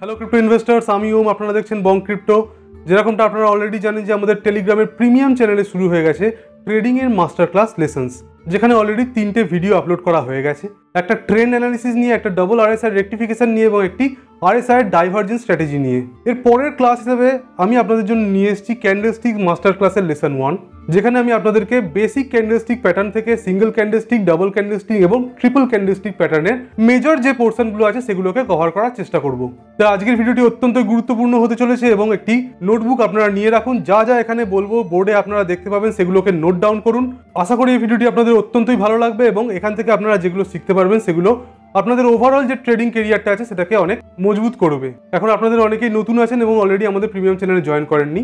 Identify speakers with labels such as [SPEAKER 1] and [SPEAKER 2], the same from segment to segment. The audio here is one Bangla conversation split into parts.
[SPEAKER 1] হ্যালো ক্রিপ্টো ইনভেস্টার্স আমি ওম, আপনারা দেখছেন বং ক্রিপ্টো যেরকমটা আপনারা অলরেডি জানেন যে আমাদের টেলিগ্রামের প্রিমিয়াম চ্যানেলে শুরু হয়ে গেছে ট্রেডিংয়ের মাস্টার ক্লাস লেসেন্স যেখানে অলরেডি তিনটে ভিডিও আপলোড করা হয়ে গেছে। একটা ট্রেন অ্যানালিসিস নিয়ে, একটা ডবল আর এস আর রেক্টিফিকেশন নিয়ে এবং একটি আরএসআই ডাইভার্জেন্স স্ট্র্যাটেজি নিয়ে। এর পরের ক্লাস হিসেবে আমি আপনাদের জন্য নিয়ে এসেছি ক্যান্ডেলস্টিক মাস্টার ক্লাসের লেসন ওয়ান যেখানে আমি আপনাদেরকে বেসিক ক্যান্ডেলস্টিক প্যাটার্ন থেকে সিঙ্গেল ক্যান্ডেলস্টিক ডাবল ক্যান্ডেলস্টিক এবং ট্রিপল ক্যান্ডেলস্টিক প্যাটার্নের মেজর যে পোর্শনগুলো আছে সেগুলোকে কভার করার চেষ্টা করব। তো আজকের ভিডিওটি অত্যন্ত গুরুত্বপূর্ণ হতে চলেছে এবং একটি নোটবুক আপনারা নিয়ে রাখুন, যা যা এখানে বলব বোর্ডে আপনারা দেখতে পাবেন, সেগুলোকে নোট ডাউন করুন। আশা করি এই ভিডিওটি আপনাদের অত্যন্তই ভালো লাগবে এবং এখান থেকে আপনারা যেগুলো শিখতে পারবেন সেগুলো আপনাদের ওভারঅল যে ট্রেডিং কেরিয়ারটা আছে, সেটাকে অনেক মজবুত করবে। এখন আপনাদের অনেকেই নতুন আছেন এবং অলরেডি আমাদের প্রিমিয়াম চ্যানেলে জয়েন করেননি।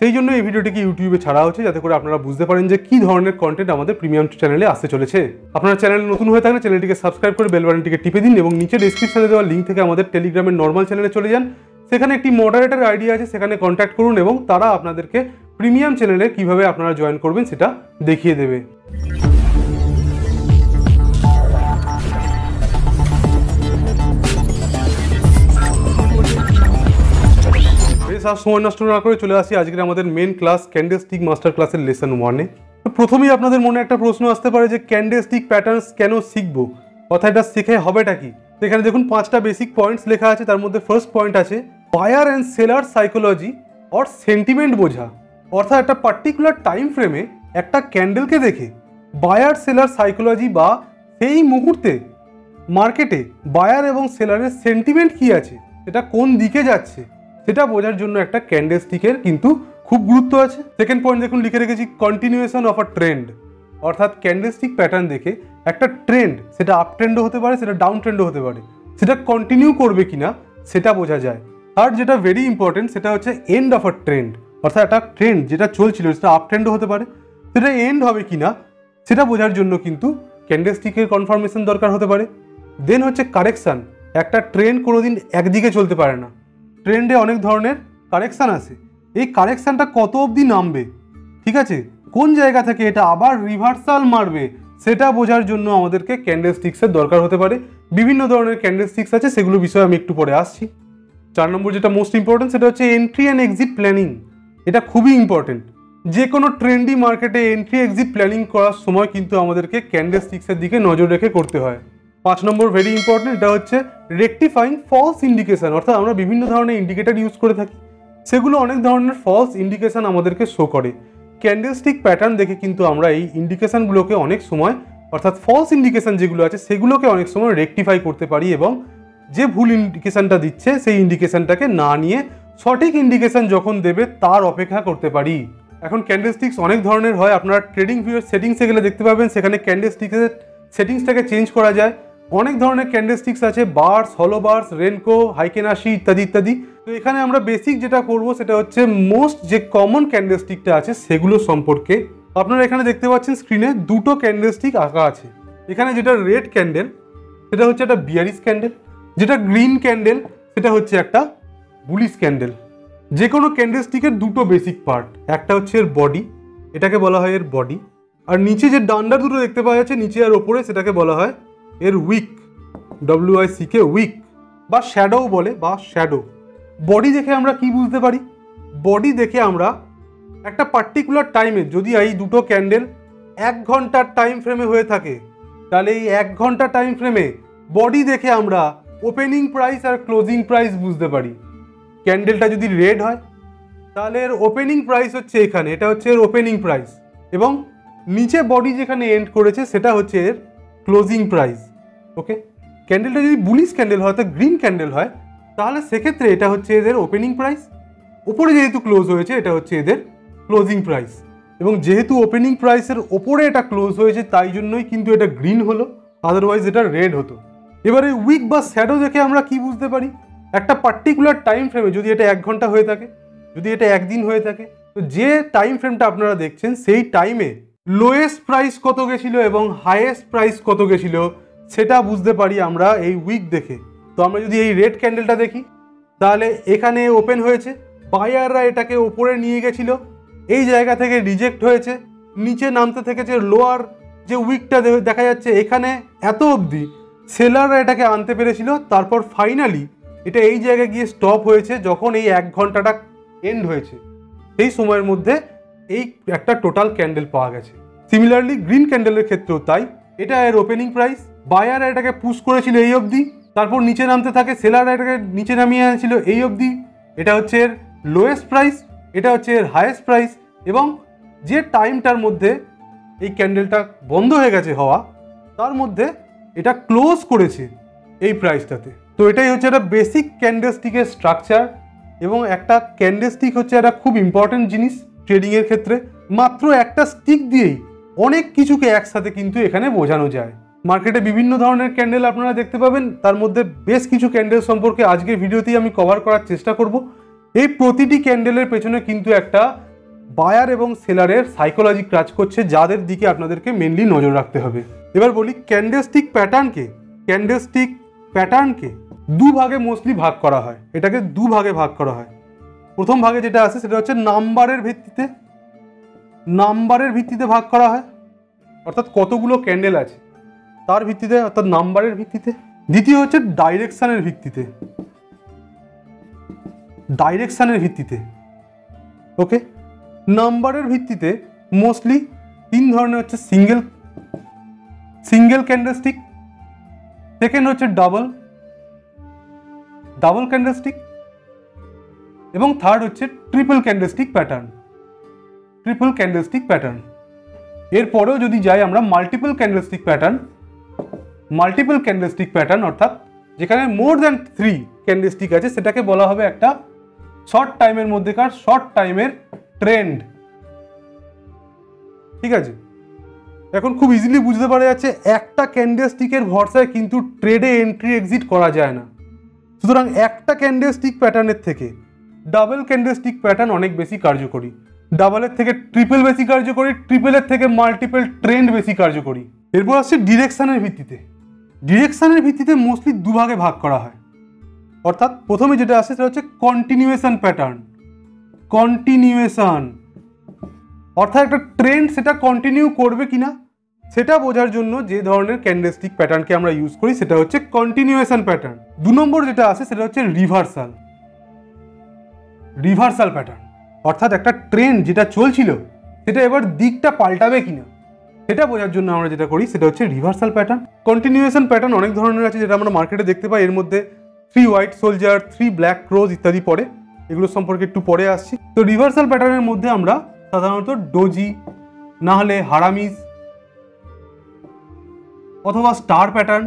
[SPEAKER 1] সেই জন্য এই ভিডিওটিকে ইউটিউবে ছাড়া হচ্ছে, যাতে করে আপনারা বুঝতে পারেন যে কি ধরনের কন্টেন্ট আমাদের প্রিমিয়াম চ্যানেলে আসতে চলেছে। আপনারা চ্যানেল নতুন হয়ে থাকলে চ্যানেলটিকে সাবস্ক্রাইব করে বেল বাটনটিকে টিপে দিন এবং নিচে ডিসক্রিপশনে দেওয়া লিঙ্ক থেকে আমাদের টেলিগ্রামের নর্মাল চ্যানেলে চলে যান। সেখানে একটি মডারেটার আইডিয়া আছে, সেখানে কন্ট্যাক্ট করুন এবং তারা আপনাদেরকে প্রিমিয়াম চ্যানেলে কীভাবে আপনারা জয়েন করবেন সেটা দেখিয়ে দেবে। আর সময় নষ্ট না করে চলে আসি আজকের আমাদের মেন ক্লাস ক্যান্ডেলস্টিক মাস্টার ক্লাসের লেসন ওয়ানে তো প্রথমেই আপনাদের মনে একটা প্রশ্ন আসতে পারে যে ক্যান্ডেলস্টিক প্যাটার্নস কেন শিখব? অর্থাৎ এটা শিখে হবে কি? এখানে দেখুন পাঁচটা বেসিক পয়েন্টস লেখা আছে, তার মধ্যে ফার্স্ট পয়েন্ট আছে buyer and seller psychology or sentiment বোঝা। অর্থাৎ একটা পার্টিকুলার টাইম ফ্রেমে একটা ক্যান্ডেলকে দেখে বায়ার সেলার সাইকোলজি বা সেই মুহূর্তে মার্কেটে বায়ার এবং সেলারের সেন্টিমেন্ট কি আছে? এটা কোন দিকে যাচ্ছে? সেটা বোঝার জন্য একটা ক্যান্ডেল স্টিকের কিন্তু খুব গুরুত্ব আছে। সেকেন্ড পয়েন্ট দেখুন, লিখে রেখেছি কন্টিনিউয়েশন অফ আ ট্রেন্ড অর্থাৎ ক্যান্ডেল স্টিক প্যাটার্ন দেখে একটা ট্রেন্ড সেটা আপ ট্রেন্ডও হতে পারে, সেটা ডাউন ট্রেন্ডও হতে পারে। সেটা কন্টিনিউ করবে কিনা, সেটা বোঝা যায়। আর যেটা ভেরি ইম্পর্টেন্ট সেটা হচ্ছে এন্ড অফ আ ট্রেন্ড অর্থাৎ একটা ট্রেন্ড যেটা চলছিল, সেটা আপ ট্রেন্ডও হতে পারে। সেটা এন্ড হবে কিনা, সেটা বোঝার জন্য কিন্তু ক্যান্ডেল স্টিকের কনফার্মেশন দরকার হতে পারে। দেন হচ্ছে কারেকশান একটা ট্রেন্ড কোনোদিন একদিকে চলতে পারে না। ট্রেন্ডে অনেক ধরনের কারেকশান আছে। এই কারেকশানটা কত অবধি নামবে? ঠিক আছে? কোন জায়গা থেকে এটা আবার রিভার্সাল মারবে, সেটা বোঝার জন্য আমাদেরকে ক্যান্ডেল স্টিক্সের দরকার হতে পারে। বিভিন্ন ধরনের ক্যান্ডেল স্টিক্স আছে, সেগুলো বিষয়ে আমি একটু পরে আসছি। চার নম্বর যেটা মোস্ট ইম্পর্টেন্ট সেটা হচ্ছে এন্ট্রি অ্যান্ড এক্সিট প্ল্যানিং এটা খুবই ইম্পর্টেন্ট যে কোনো ট্রেন্ডি মার্কেটে এন্ট্রি এক্সিট প্ল্যানিং করার সময় কিন্তু আমাদেরকে ক্যান্ডেল স্টিক্সের দিকে নজর রেখে করতে হয়। পাঁচ নম্বর ভেরি ইম্পর্টেন্ট এটা হচ্ছে রেকটিফাইং ফলস ইন্ডিকেশন অর্থাৎ আমরা বিভিন্ন ধরনের ইন্ডিকেটার ইউজ করে থাকি। সেগুলো অনেক ধরনের ফলস ইন্ডিকেশন আমাদেরকে শো করে। ক্যান্ডেলস্টিক প্যাটার্ন দেখে কিন্তু আমরা এই ইন্ডিকেশনগুলোকে অনেক সময়, অর্থাৎ ফলস ইন্ডিকেশন যেগুলো আছে, সেগুলোকে অনেক সময় রেকটিফাই করতে পারি এবং যে ভুল ইন্ডিকেশনটা দিচ্ছে, সেই ইন্ডিকেশনটাকে না নিয়ে সঠিক ইন্ডিকেশন যখন দেবে, তার অপেক্ষা করতে পারি। এখন ক্যান্ডেলস্টিক্স অনেক ধরনের হয়, আপনারা ট্রেডিং ভিউয়ের সেটিংসে গেলে দেখতে পাবেন, সেখানে ক্যান্ডেলস্টিক্সের সেটিংসটাকে চেঞ্জ করা যায়। অনেক ধরনের ক্যান্ডেলস্টিক্স আছে বার্স হলো বার্স রেনকো হাইকেনাশি ইত্যাদি ইত্যাদি। তো এখানে আমরা বেসিক যেটা করব সেটা হচ্ছে মোস্ট যে কমন ক্যান্ডেলস্টিকটা আছে সেগুলো সম্পর্কে। আপনারা এখানে দেখতে পাচ্ছেন স্ক্রিনে দুটো ক্যান্ডেলস্টিক আঁকা আছে। এখানে যেটা রেড ক্যান্ডেল সেটা হচ্ছে একটা বিয়ারিস ক্যান্ডেল যেটা গ্রিন ক্যান্ডেল সেটা হচ্ছে একটা বুলিশ ক্যান্ডেল যে কোনো ক্যান্ডেলস্টিকের দুটো বেসিক পার্ট একটা হচ্ছে এর বডি এটাকে বলা হয় এর বডি আর নিচে যে ডান্ডা দুটো দেখতে পাওয়া যাচ্ছে, নিচে আর ওপরে সেটাকে বলা হয় এর উইক সিকে উইক বা শ্যাডো বলে, বা শ্যাডো বডি দেখে আমরা কি বুঝতে পারি? বডি দেখে আমরা একটা পার্টিকুলার টাইমে যদি এই দুটো ক্যান্ডেল এক ঘণ্টার টাইম ফ্রেমে হয়ে থাকে, তাহলে এই এক ঘণ্টা টাইম ফ্রেমে বডি দেখে আমরা ওপেনিং প্রাইস আর ক্লোজিং প্রাইস বুঝতে পারি। ক্যান্ডেলটা যদি রেড হয়, তাহলে এর ওপেনিং প্রাইস হচ্ছে এখানে, এটা হচ্ছে এর ওপেনিং প্রাইস এবং নিচে বডি যেখানে এন্ড করেছে, সেটা হচ্ছে এর ক্লোজিং প্রাইস ওকে ক্যান্ডেলটা যদি বুলিশ ক্যান্ডেল হয়, অর্থাৎ গ্রিন ক্যান্ডেল হয়, তাহলে সেক্ষেত্রে এটা হচ্ছে এদের ওপেনিং প্রাইস ওপরে যেহেতু ক্লোজ হয়েছে, এটা হচ্ছে এদের ক্লোজিং প্রাইস এবং যেহেতু ওপেনিং প্রাইসের ওপরে এটা ক্লোজ হয়েছে, তাই জন্যই কিন্তু এটা গ্রিন হলো আদারওয়াইজ এটা রেড হতো। এবারে উইক বা শ্যাডো দেখে আমরা কি বুঝতে পারি? একটা পার্টিকুলার টাইম ফ্রেমে যদি এটা এক ঘণ্টা হয়ে থাকে, যদি এটা একদিন হয়ে থাকে, তো যে টাইম ফ্রেমটা আপনারা দেখছেন, সেই টাইমে লোয়েস্ট প্রাইস কত গেছিল এবং হায়েস্ট প্রাইস কত গেছিল? সেটা বুঝতে পারি আমরা এই উইক দেখে। তো আমরা যদি এই রেড ক্যান্ডেলটা দেখি, তাহলে এখানে ওপেন হয়েছে বায়াররা এটাকে ওপরে নিয়ে গেছিল, এই জায়গা থেকে রিজেক্ট হয়েছে, নিচে নামতে থেকেছে লোয়ার যে উইকটা দেখা যাচ্ছে এখানে এত অবধি সেলাররা এটাকে আনতে পেরেছিল, তারপর ফাইনালি এটা এই জায়গায় গিয়ে স্টপ হয়েছে যখন এই এক ঘন্টাটা এন্ড হয়েছে। সেই সময়ের মধ্যে এই একটা টোটাল ক্যান্ডেল পাওয়া গেছে। সিমিলারলি গ্রিন ক্যান্ডেলের ক্ষেত্রেও তাই। এটা এর ওপেনিং প্রাইস বায়ার এটাকে পুশ করেছিল এই অবধি, তারপর নিচে নামতে থাকে সেলার এটাকে নিচে নামিয়ে আনছিল এই অবধি। এটা হচ্ছে এর লোয়েস্ট প্রাইস এটা হচ্ছে এর হায়েস্ট প্রাইস এবং যে টাইমটার মধ্যে এই ক্যান্ডেলটা বন্ধ হয়ে গেছে হওয়া, তার মধ্যে এটা ক্লোজ করেছে এই প্রাইসটাতে তো এটাই হচ্ছে একটা বেসিক ক্যান্ডেলস্টিকের স্ট্রাকচার এবং একটা ক্যান্ডেলস্টিক হচ্ছে একটা খুব ইম্পর্টেন্ট জিনিস ট্রেডিংয়ের ক্ষেত্রে। মাত্র একটা স্টিক দিয়েই অনেক কিছুকে একসাথে কিন্তু এখানে বোঝানো যায়। মার্কেটে বিভিন্ন ধরনের ক্যান্ডেল আপনারা দেখতে পাবেন। তার মধ্যে বেশ কিছু ক্যান্ডেল সম্পর্কে আজকের ভিডিওতেই আমি কভার করার চেষ্টা করব। এই প্রতিটি ক্যান্ডেলের পেছনে কিন্তু একটা বায়ার এবং সেলারের সাইকোলজি কাজ করছে, যাদের দিকে আপনাদেরকে মেনলি নজর রাখতে হবে। এবার বলি ক্যান্ডেলস্টিক প্যাটার্নকে ক্যান্ডেলস্টিক প্যাটার্নকে দু ভাগে মোস্টলি ভাগ করা হয়। এটাকে দু ভাগে ভাগ করা হয়। প্রথম ভাগে যেটা আছে সেটা হচ্ছে নাম্বারের ভিত্তিতে। নাম্বারের ভিত্তিতে ভাগ করা হয়। অর্থাৎ কতগুলো ক্যান্ডেল আছে। তার ভিত্তিতে, অর্থাৎ নাম্বারের ভিত্তিতে। দ্বিতীয় হচ্ছে ডাইরেকশনের ভিত্তিতে। ডাইরেকশনের ভিত্তিতে। ওকে? নাম্বারের ভিত্তিতে মোস্টলি তিন ধরনের হচ্ছে সিঙ্গেল সিঙ্গেল ক্যান্ডেলস্টিক, সেকেন্ড হচ্ছে ডাবল ডাবল ক্যান্ডেলস্টিক, এবং থার্ড হচ্ছে triple candlestick pattern. Triple candlestick pattern. এরপরেও যদি যাই আমরা multiple candlestick pattern multiple candlestick pattern অর্থাৎ যেখানে মোর দ্যান থ্রি ক্যান্ডেলস্টিক আছে, সেটাকে বলা হবে একটা শর্ট টাইমের মধ্যেকার শর্ট টাইমের ট্রেন্ড ঠিক আছে? এখন খুব ইজিলি বুঝতে পারা যাচ্ছে, একটা ক্যান্ডেলস্টিকের ভরসায় কিন্তু ট্রেডে এন্ট্রি এক্সিট করা যায় না। সুতরাং একটা ক্যান্ডেলস্টিক প্যাটার্নের থেকে ডাবল ক্যান্ডেলস্টিক প্যাটার্ন অনেক বেশি কার্যকরী। ডাবলের থেকে ট্রিপল বেশি কার্যকরী ট্রিপলের থেকে মাল্টিপল ট্রেন্ড বেশি কার্যকরী। এরপর আসছে ডিরেকশনের ভিত্তিতে। ডিরেকশনের ভিত্তিতে মোস্টলি দুভাগে ভাগ করা হয়। অর্থাৎ প্রথমে যেটা আসে সেটা হচ্ছে কন্টিনিউয়েশন প্যাটার্ন কন্টিনিউয়েশন অর্থাৎ একটা ট্রেন্ড সেটা কন্টিনিউ করবে কি না সেটা বোঝার জন্য যে ধরনের ক্যান্ডেলস্টিক প্যাটার্নকে আমরা ইউজ করি, সেটা হচ্ছে কন্টিনিউয়েশন প্যাটার্ন দু নম্বর যেটা আছে সেটা হচ্ছে রিভার্সাল রিভার্সাল প্যাটার্ন অর্থাৎ একটা ট্রেন্ড যেটা চলছিল, সেটা এবার দিকটা পাল্টাবে কিনা। সেটা বোঝার জন্য আমরা যেটা করি, সেটা হচ্ছে রিভার্সাল প্যাটার্ন কন্টিনিউয়েশন প্যাটার্ন অনেক ধরনের আছে যেটা আমরা মার্কেটে দেখতে পাই। এর মধ্যে three white soldier three black crows ইত্যাদি পড়ে। এগুলো সম্পর্কে একটু পরে আসছি। তো রিভার্সাল প্যাটার্নের মধ্যে আমরা সাধারণত ডোজি না হলে হারামিজ অথবা স্টার প্যাটার্ন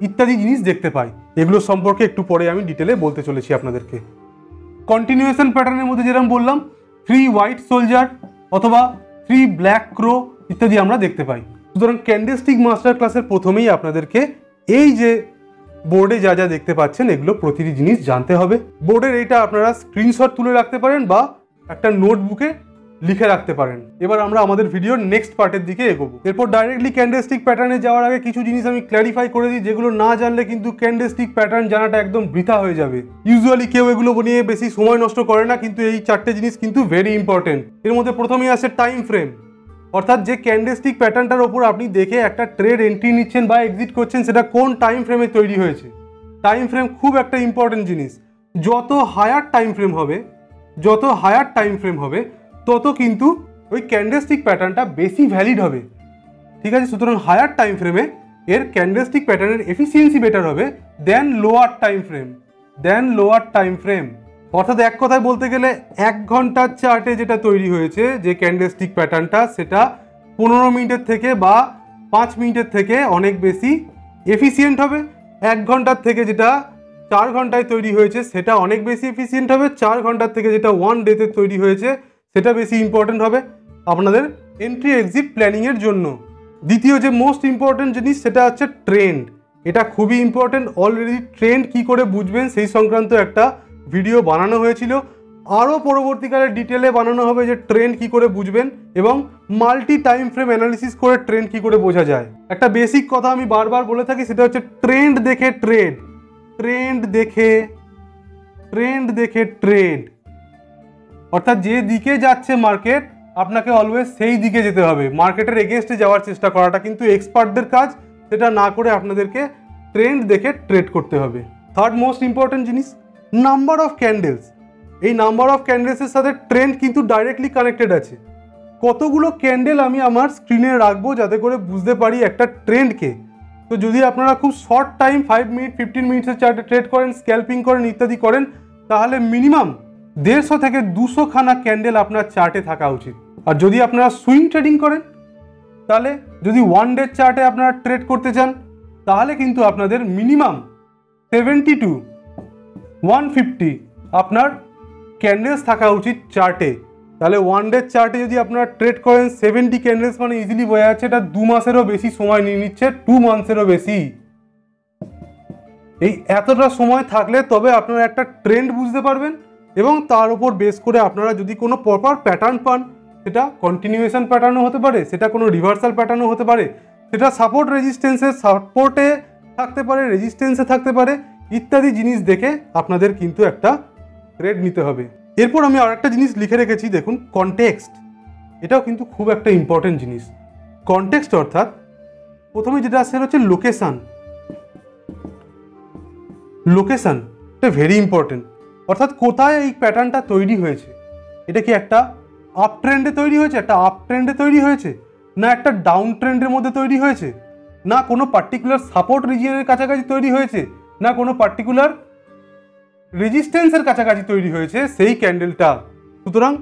[SPEAKER 1] ইত্যাদি জিনিস দেখতে পাই। এগুলো সম্পর্কে একটু পরে আমি ডিটেলে বলতে চলেছি আপনাদেরকে। কন্টিনিউয়েশন প্যাটার্নের মধ্যে যেরকম বললাম থ্রি হোয়াইট সোলজার অথবা থ্রি ব্ল্যাক ক্রো ইত্যাদি আমরা দেখতে পাই। সুতরাং ক্যান্ডেলস্টিক মাস্টার ক্লাসের প্রথমেই আপনাদেরকে এই যে বোর্ডে যা যা দেখতে পাচ্ছেন, এগুলো প্রতিটি জিনিস জানতে হবে। বোর্ডের এইটা আপনারা স্ক্রিনশট তুলে রাখতে পারেন বা একটা নোটবুকে লিখে রাখতে পারেন। এবার আমরা আমাদের ভিডিওর নেক্সট পার্টের দিকে এগোবো। এরপর ডাইরেক্টলি ক্যান্ডেলস্টিক প্যাটার্নে যাওয়ার আগে কিছু জিনিস আমি ক্ল্যারিফাই করে দিই, যেগুলো না জানলে কিন্তু ক্যান্ডেলস্টিক প্যাটার্ন জানাটা একদম বৃথা হয়ে যাবে। ইউজুয়ালি কেউ এগুলো নিয়ে বেশি সময় নষ্ট করে না, কিন্তু এই চারটে জিনিস কিন্তু ভেরি ইম্পর্টেন্ট এর মধ্যে প্রথমেই আসে টাইম ফ্রেম অর্থাৎ যে ক্যান্ডেলস্টিক প্যাটার্নটার ওপর আপনি দেখে একটা ট্রেড এন্ট্রি নিচ্ছেন বা এক্সিট করছেন, সেটা কোন টাইম ফ্রেমে তৈরি হয়েছে? টাইম ফ্রেম খুব একটা ইম্পর্টেন্ট জিনিস। যত হায়ার টাইম ফ্রেম হবে, যত হায়ার টাইম ফ্রেম হবে, তত কিন্তু ওই ক্যান্ডেলস্টিক প্যাটার্নটা বেশি ভ্যালিড হবে। ঠিক আছে? সুতরাং হায়ার টাইম ফ্রেমে এর ক্যান্ডেলস্টিক প্যাটার্নের এফিসিয়েন্সি বেটার হবে then lower time frame then lower time frame অর্থাৎ এক কথায় বলতে গেলে এক ঘণ্টার চার্টে যেটা তৈরি হয়েছে, যে ক্যান্ডেলস্টিক প্যাটার্নটা সেটা পনেরো মিনিটের থেকে বা পাঁচ মিনিটের থেকে অনেক বেশি এফিসিয়েন্ট হবে। এক ঘণ্টার থেকে যেটা চার ঘন্টায় তৈরি হয়েছে, সেটা অনেক বেশি এফিসিয়েন্ট হবে। চার ঘণ্টার থেকে যেটা ওয়ান ডেতে তৈরি হয়েছে, সেটা বেশি ইম্পর্টেন্ট হবে আপনাদের এন্ট্রি এক্সিট প্ল্যানিংয়ের জন্য। দ্বিতীয় যে মোস্ট ইম্পর্টেন্ট জিনিস, সেটা হচ্ছে ট্রেন্ড এটা খুবই ইম্পর্টেন্ট অলরেডি ট্রেন্ড কি করে বুঝবেন, সেই সংক্রান্ত একটা ভিডিও বানানো হয়েছিল। আরও পরবর্তীকালে ডিটেলে বানানো হবে যে ট্রেন্ড কি করে বুঝবেন এবং মাল্টি টাইম ফ্রেম অ্যানালিসিস করে ট্রেন্ড কি করে বোঝা যায়। একটা বেসিক কথা আমি বারবার বলে থাকি, সেটা হচ্ছে ট্রেন্ড দেখে ট্রেড। ট্রেন্ড দেখে ট্রেন্ড দেখে ট্রেড। অর্থাৎ যে দিকে যাচ্ছে মার্কেট, আপনাকে অলওয়েজ সেই দিকে যেতে হবে। মার্কেটের এগেনস্টে যাওয়ার চেষ্টা করাটা কিন্তু এক্সপার্টদের কাজ। সেটা না করে আপনাদেরকে ট্রেন্ড দেখে ট্রেড করতে হবে। থার্ড মোস্ট ইম্পর্ট্যান্ট জিনিস নাম্বার অফ ক্যান্ডেলস এই নাম্বার অফ ক্যান্ডেলসের সাথে ট্রেন্ড কিন্তু ডাইরেক্টলি কানেক্টেড আছে। কতগুলো ক্যান্ডেল আমি আমার স্ক্রিনে রাখব যাতে করে বুঝতে পারি একটা ট্রেন্ডকে তো যদি আপনারা খুব short time five minute fifteen মিনিটসের চার্টে ট্রেড করেন স্ক্যাল্পিং করেন, ইত্যাদি করেন, তাহলে মিনিমাম দেড়শো থেকে দুশো খানা ক্যান্ডেল আপনার চার্টে থাকা উচিত। আর যদি আপনারা সুইং ট্রেডিং করেন, তাহলে যদি ওয়ান ডে চার্টে আপনারা ট্রেড করতে চান, তাহলে কিন্তু আপনাদের minimum seventy to one fifty আপনার ক্যান্ডেলস থাকা উচিত চার্টে তাহলে ওয়ান ডে চার্টে যদি আপনারা ট্রেড করেন সেভেন্টি ক্যান্ডেলস মানে ইজিলি বোঝা যাচ্ছে এটা দু মাসেরও বেশি সময় নিয়ে নিচ্ছে টু মান্থসেরও বেশি। এই এতটা সময় থাকলে তবে আপনারা একটা ট্রেন্ড বুঝতে পারবেন এবং তার উপর বেস করে আপনারা যদি কোনো প্রপার প্যাটার্ন পান, সেটা কন্টিনিউয়েশন প্যাটার্নও হতে পারে, সেটা কোনো রিভার্সাল প্যাটার্নও হতে পারে, সেটা সাপোর্ট রেজিস্ট্যান্সের সাপোর্টে থাকতে পারে রেজিস্ট্যান্সে থাকতে পারে ইত্যাদি জিনিস দেখে আপনাদের কিন্তু একটা ট্রেড নিতে হবে। এরপর আমি আর একটা জিনিস লিখে রেখেছি, দেখুন কনটেক্সট এটাও কিন্তু খুব একটা ইম্পর্টেন্ট জিনিস। কনটেক্সট অর্থাৎ প্রথমে যেটা আসছে হচ্ছে লোকেশান লোকেশান এটা ভেরি ইম্পর্টেন্ট অর্থাৎ কোথায় এই প্যাটার্নটা তৈরি হয়েছে? এটা কি একটা আপ ট্রেন্ডে তৈরি হয়েছে, একটা আপ ট্রেন্ডে তৈরি হয়েছে? না একটা ডাউন ট্রেন্ডের মধ্যে তৈরি হয়েছে? না কোনো পার্টিকুলার সাপোর্ট রিজিয়নের কাছাকাছি তৈরি হয়েছে? না কোনো পার্টিকুলার রেজিস্ট্যান্সের কাছাকাছি তৈরি হয়েছে সেই ক্যান্ডেলটা সুতরাং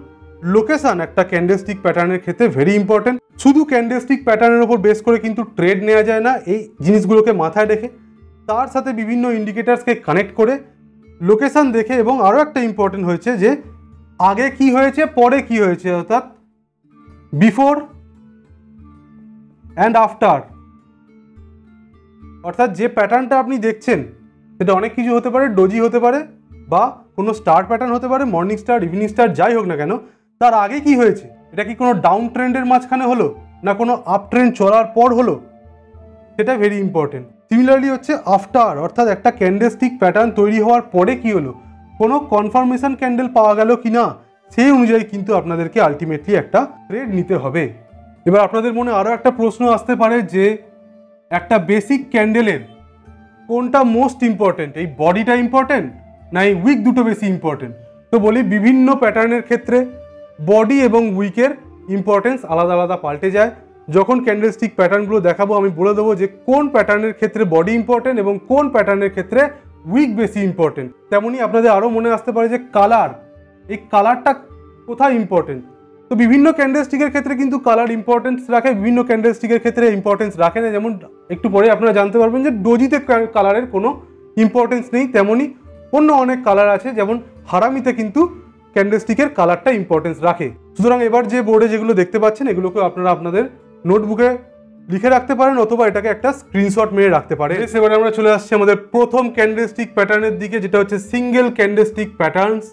[SPEAKER 1] লোকেশন একটা ক্যান্ডেলস্টিক প্যাটার্নের ক্ষেত্রে ভেরি ইম্পর্টেন্ট শুধু ক্যান্ডেলস্টিক প্যাটার্নের ওপর বেস করে কিন্তু ট্রেড নেওয়া যায় না, এই জিনিসগুলোকে মাথায় রেখে। তার সাথে বিভিন্ন ইন্ডিকেটার্সকে কানেক্ট করে লোকেশান দেখে এবং আরও একটা ইম্পর্টেন্ট হয়েছে যে, আগে কি হয়েছে, পরে কি হয়েছে, অর্থাৎ বিফোর অ্যান্ড আফটার অর্থাৎ যে প্যাটার্নটা আপনি দেখছেন সেটা অনেক কিছু হতে পারে ডোজি হতে পারে, বা কোনো স্টার প্যাটার্ন হতে পারে মর্নিং স্টার ইভিনিং স্টার যাই হোক না কেন, তার আগে কি হয়েছে? এটা কি কোনো ডাউন ট্রেন্ডের মাঝখানে হলো, না কোনো আপ ট্রেন্ড চলার পর হলো? সেটা ভেরি ইম্পর্টেন্ট সিমিলারলি হচ্ছে আফটার অর্থাৎ একটা ক্যান্ডেলস্টিক প্যাটার্ন তৈরি হওয়ার পরে কি হলো? কোনো কনফার্মেশন ক্যান্ডেল পাওয়া গেল কি না, সেই অনুযায়ী কিন্তু আপনাদেরকে আলটিমেটলি একটা ট্রেড নিতে হবে। এবার আপনাদের মনে আরও একটা প্রশ্ন আসতে পারে যে, একটা বেসিক ক্যান্ডেলের কোনটা মোস্ট ইম্পর্টেন্ট এই বডিটা ইম্পর্টেন্ট না এই উইক দুটো বেশি ইম্পর্টেন্ট তো বলি বিভিন্ন প্যাটার্নের ক্ষেত্রে বডি এবং উইকের ইম্পর্টেন্স আলাদা আলাদা পাল্টে যায়। যখন ক্যান্ডেলস্টিক প্যাটার্নগুলো দেখাবো, আমি বলে দেবো যে কোন প্যাটার্নের ক্ষেত্রে বডি ইম্পর্টেন্ট এবং কোন প্যাটার্নের ক্ষেত্রে উইক বেশি ইম্পর্টেন্ট তেমনই আপনাদের আরও মনে আসতে পারে যে কালার এই কালারটা কোথায় ইম্পর্টেন্ট তো বিভিন্ন ক্যান্ডেলস্টিকের ক্ষেত্রে কিন্তু কালার ইম্পর্টেন্স রাখে, বিভিন্ন ক্যান্ডেলস্টিকের ক্ষেত্রে ইম্পর্টেন্স রাখে না। যেমন একটু পরে আপনারা জানতে পারবেন যে ডোজিতে কালারের কোনো ইম্পর্টেন্স নেই, তেমনই অন্য অনেক কালার আছে। যেমন হারামিতে কিন্তু ক্যান্ডেলস্টিকের কালারটা ইম্পর্টেন্স রাখে। সুতরাং এবার যে বোর্ডে যেগুলো দেখতে পাচ্ছেন, এগুলোকে আপনারা আপনাদের নোটবুকে লিখে রাখতে পারেন, অথবা এটাকে একটা স্ক্রিনশট মেরে রাখতে পারেন। এবারে আমরা চলে আসছি আমাদের প্রথম ক্যান্ডেলস্টিক প্যাটার্নের দিকে, যেটা হচ্ছে সিঙ্গেল ক্যান্ডেলস্টিক প্যাটার্নস